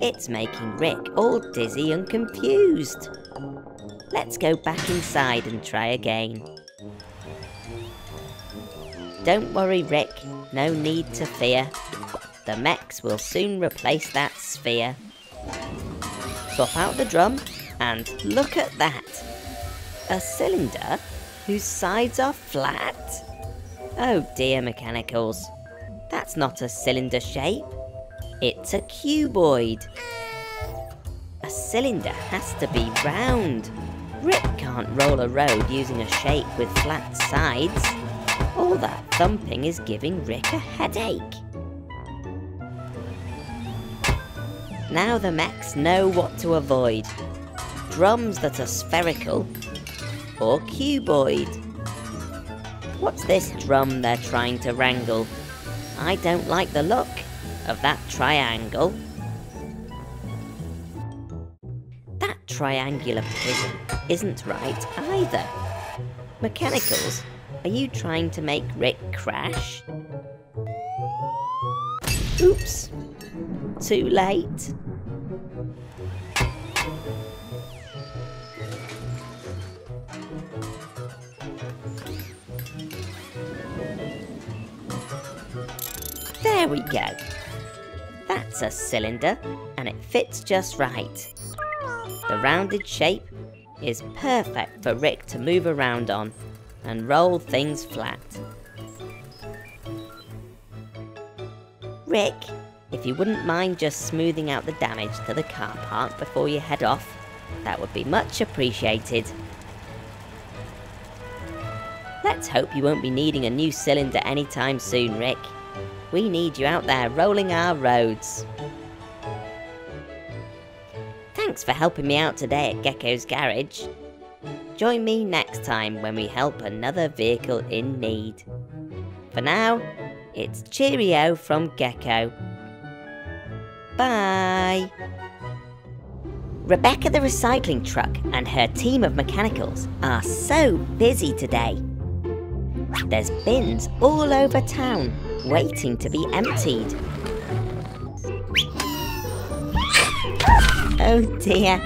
It's making Rick all dizzy and confused. Let's go back inside and try again. Don't worry, Rick. No need to fear. The mechs will soon replace that sphere. Swap out the drum and look at that. A cylinder whose sides are flat? Oh dear, mechanicals. That's not a cylinder shape. It's a cuboid. A cylinder has to be round. Rick can't roll a road using a shape with flat sides. All that thumping is giving Rick a headache. Now the mechs know what to avoid. drums that are spherical or cuboid. What's this drum they're trying to wrangle? I don't like the look of that triangle. Triangular prism isn't right either. Mechanicals, are you trying to make Rick crash? Oops. Too late. There we go. That's a cylinder, and it fits just right. The rounded shape is perfect for Rick to move around on and roll things flat. Rick, if you wouldn't mind just smoothing out the damage to the car park before you head off, that would be much appreciated. Let's hope you won't be needing a new cylinder anytime soon, Rick. We need you out there rolling our roads. Thanks for helping me out today at Gecko's Garage. Join me next time when we help another vehicle in need. For now, it's cheerio from Gecko. Bye. Rebecca the recycling truck and her team of mechanicals are so busy today. There's bins all over town waiting to be emptied. Oh dear.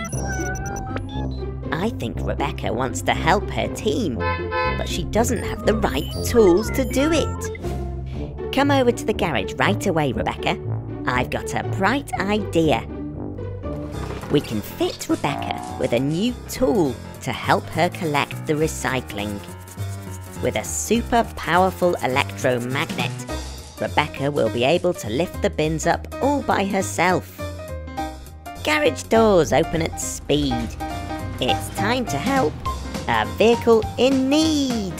I think Rebecca wants to help her team, but she doesn't have the right tools to do it. Come over to the garage right away, Rebecca. I've got a bright idea. We can fit Rebecca with a new tool to help her collect the recycling. With a super powerful electromagnet, Rebecca will be able to lift the bins up all by herself. Garage doors open at speed. It's time to help a vehicle in need.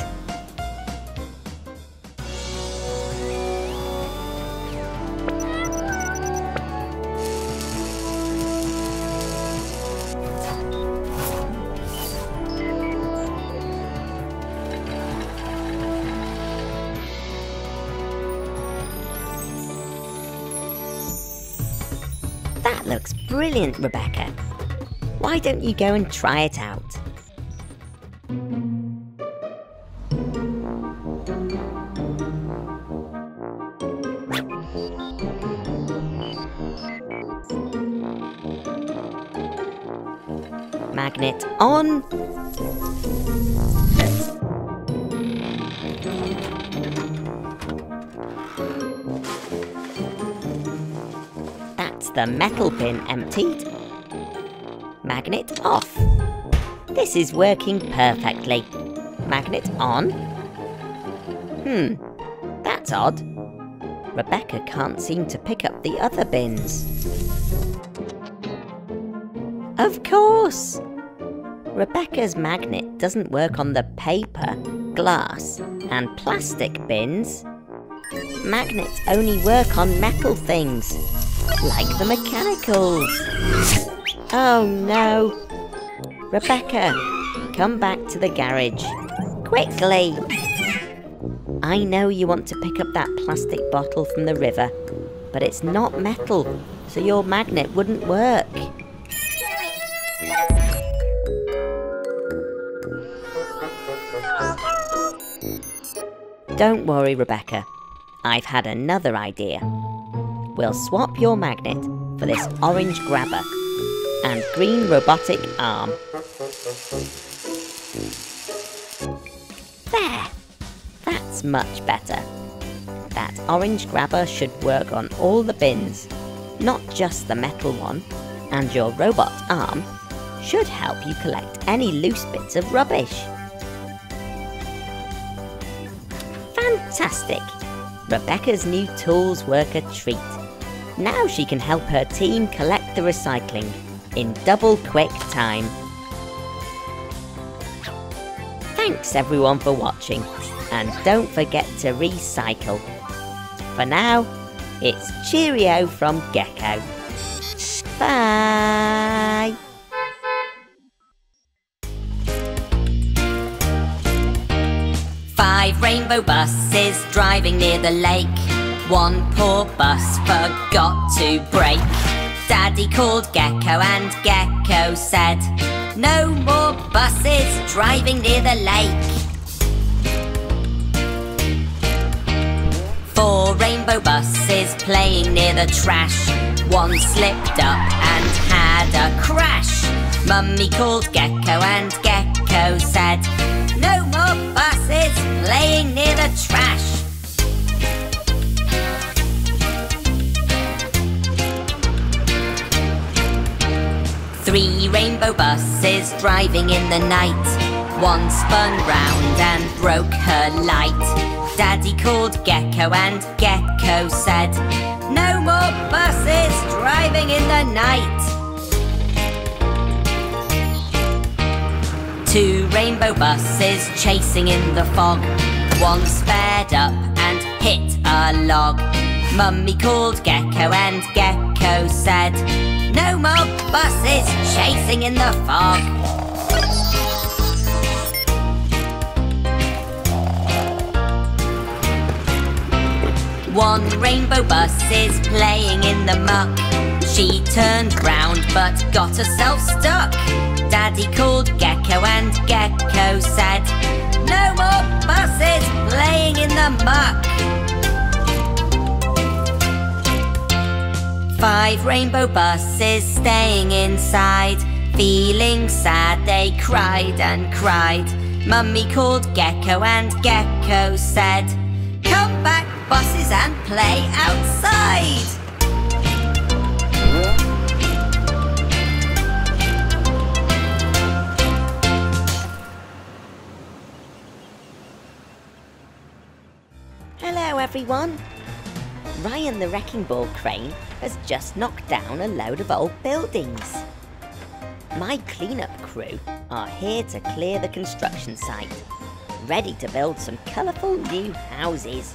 Brilliant, Rebecca. Why don't you go and try it out? Magnet on. The metal bin emptied. Magnet off. This is working perfectly. Magnet on. Hmm, that's odd. Rebecca can't seem to pick up the other bins. Of course! Rebecca's magnet doesn't work on the paper, glass, and plastic bins. Magnets only work on metal things, like the mechanicals. Oh no! Rebecca, come back to the garage. Quickly! I know you want to pick up that plastic bottle from the river, but it's not metal, so your magnet wouldn't work. Don't worry, Rebecca. I've had another idea. We'll swap your magnet for this orange grabber and green robotic arm. There! That's much better. That orange grabber should work on all the bins, not just the metal one, and your robot arm should help you collect any loose bits of rubbish. Fantastic! Rebecca's new tools work a treat. Now she can help her team collect the recycling in double quick time. Thanks everyone for watching and don't forget to recycle. For now, it's cheerio from Gecko. Bye! Five rainbow buses driving near the lake one poor bus forgot to brake. Daddy called Gecko and Gecko said, No more buses driving near the lake. Four rainbow buses playing near the trash. One slipped up and had a crash. Mummy called Gecko and Gecko said, No more buses playing near the trash. Three rainbow buses driving in the night. One spun round and broke her light. Daddy called Gecko and Gecko said, No more buses driving in the night. Two rainbow buses chasing in the fog. One sped up and hit a log. Mummy called Gecko and Gecko said, No more buses chasing in the fog. One rainbow bus is playing in the muck. She turned round but got herself stuck. Daddy called Gecko and Gecko said, No more buses playing in the muck. Five rainbow buses staying inside. Feeling sad, they cried and cried. Mummy called Gecko and Gecko said, Come back, buses, and play outside. Hello, everyone. Ryan the Wrecking Ball crane has just knocked down a load of old buildings. My cleanup crew are here to clear the construction site, ready to build some colourful new houses.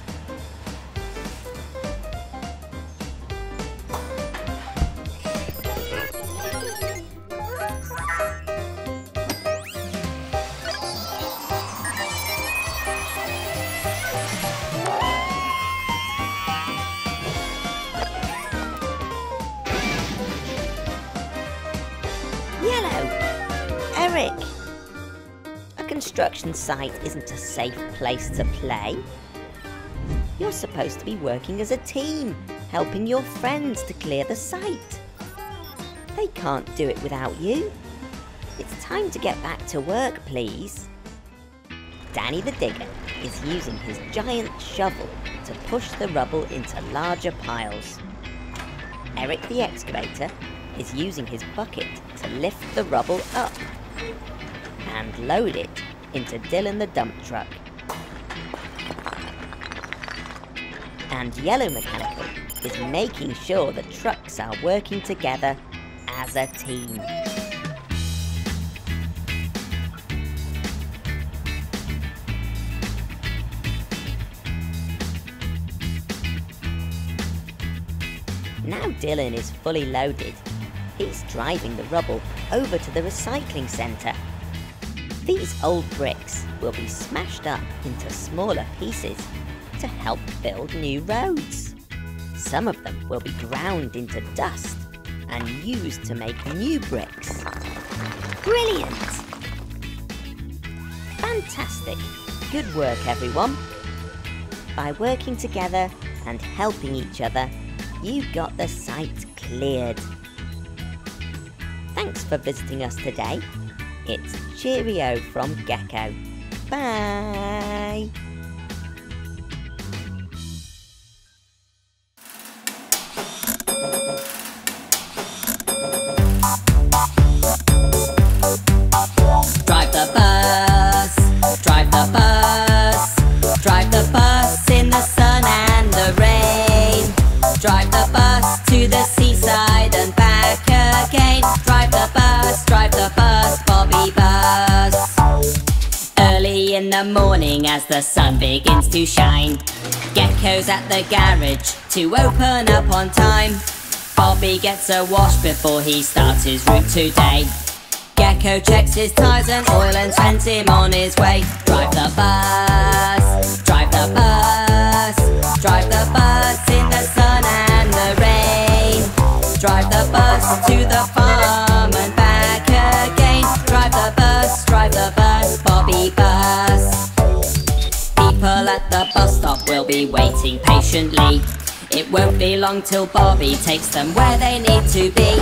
Construction site isn't a safe place to play. You're supposed to be working as a team, helping your friends to clear the site. They can't do it without you. It's time to get back to work, please. Danny the Digger is using his giant shovel to push the rubble into larger piles. Eric the Excavator is using his bucket to lift the rubble up and load it into Dylan the dump truck. And Yellow Mechanical is making sure the trucks are working together as a team. Now Dylan is fully loaded. He's driving the rubble over to the recycling centre. These old bricks will be smashed up into smaller pieces to help build new roads. Some of them will be ground into dust and used to make new bricks. Brilliant! Fantastic! Good work, everyone. By working together and helping each other, you got the site cleared. Thanks for visiting us today. It's Cheerio from Gecko. Bye! To shine. Gecko's at the garage to open up on time. Bobby gets a wash before he starts his route today. Gecko checks his tyres and oil and sends him on his way. Drive the bus, Drive the bus, drive the bus in the sun and the rain. Drive the at the bus stop will be waiting patiently. It won't be long till Bobby takes them where they need to be.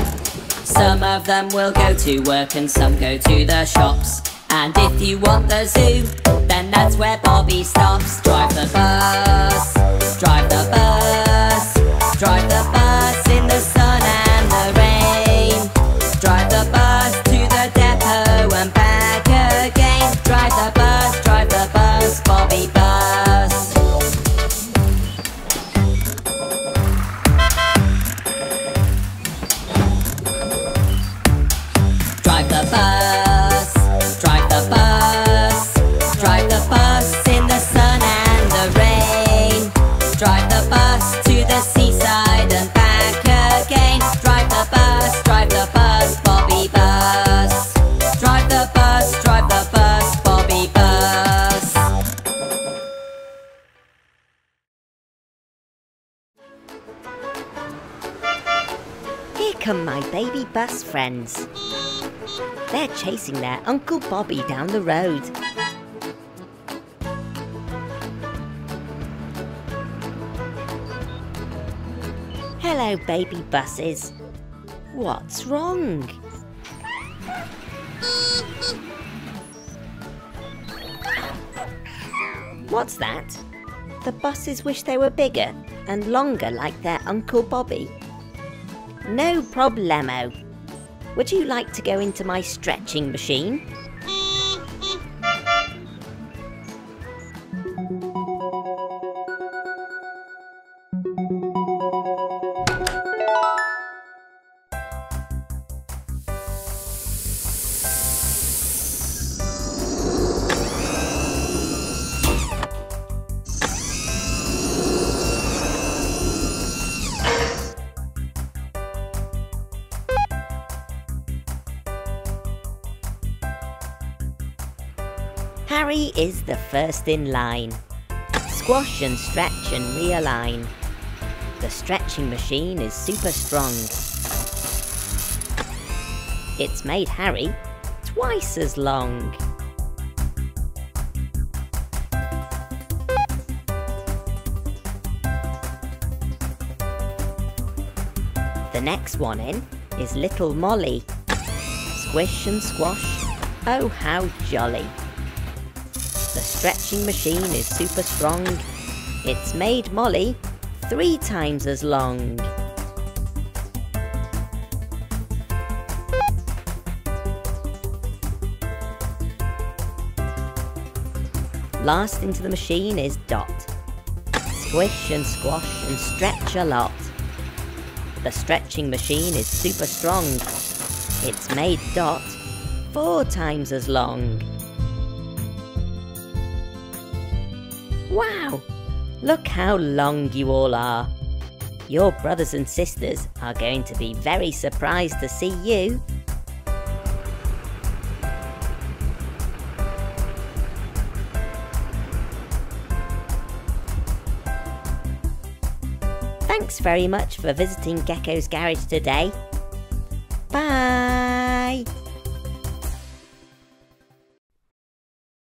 Some of them will go to work and some go to the shops. And if you want the zoo, then that's where Bobby stops. Drive the bus, drive the bus, drive the bus in the drive the bus, Bobby Bus. Here come my baby bus friends. They're chasing their Uncle Bobby down the road. Hello, baby buses. What's wrong? What's that? The buses wish they were bigger and longer like their Uncle Bobby. No problemo. Would you like to go into my stretching machine? Harry is the first in line. Squash and stretch and realign. The stretching machine is super strong. It's made Harry twice as long. The next one in is little Molly. Squish and squash, oh how jolly. Stretching machine is super strong. It's made Molly three times as long. Last into the machine is Dot. Squish and squash and stretch a lot. The stretching machine is super strong. It's made Dot four times as long. Wow! Look how long you all are. Your brothers and sisters are going to be very surprised to see you. Thanks very much for visiting Gecko's Garage today.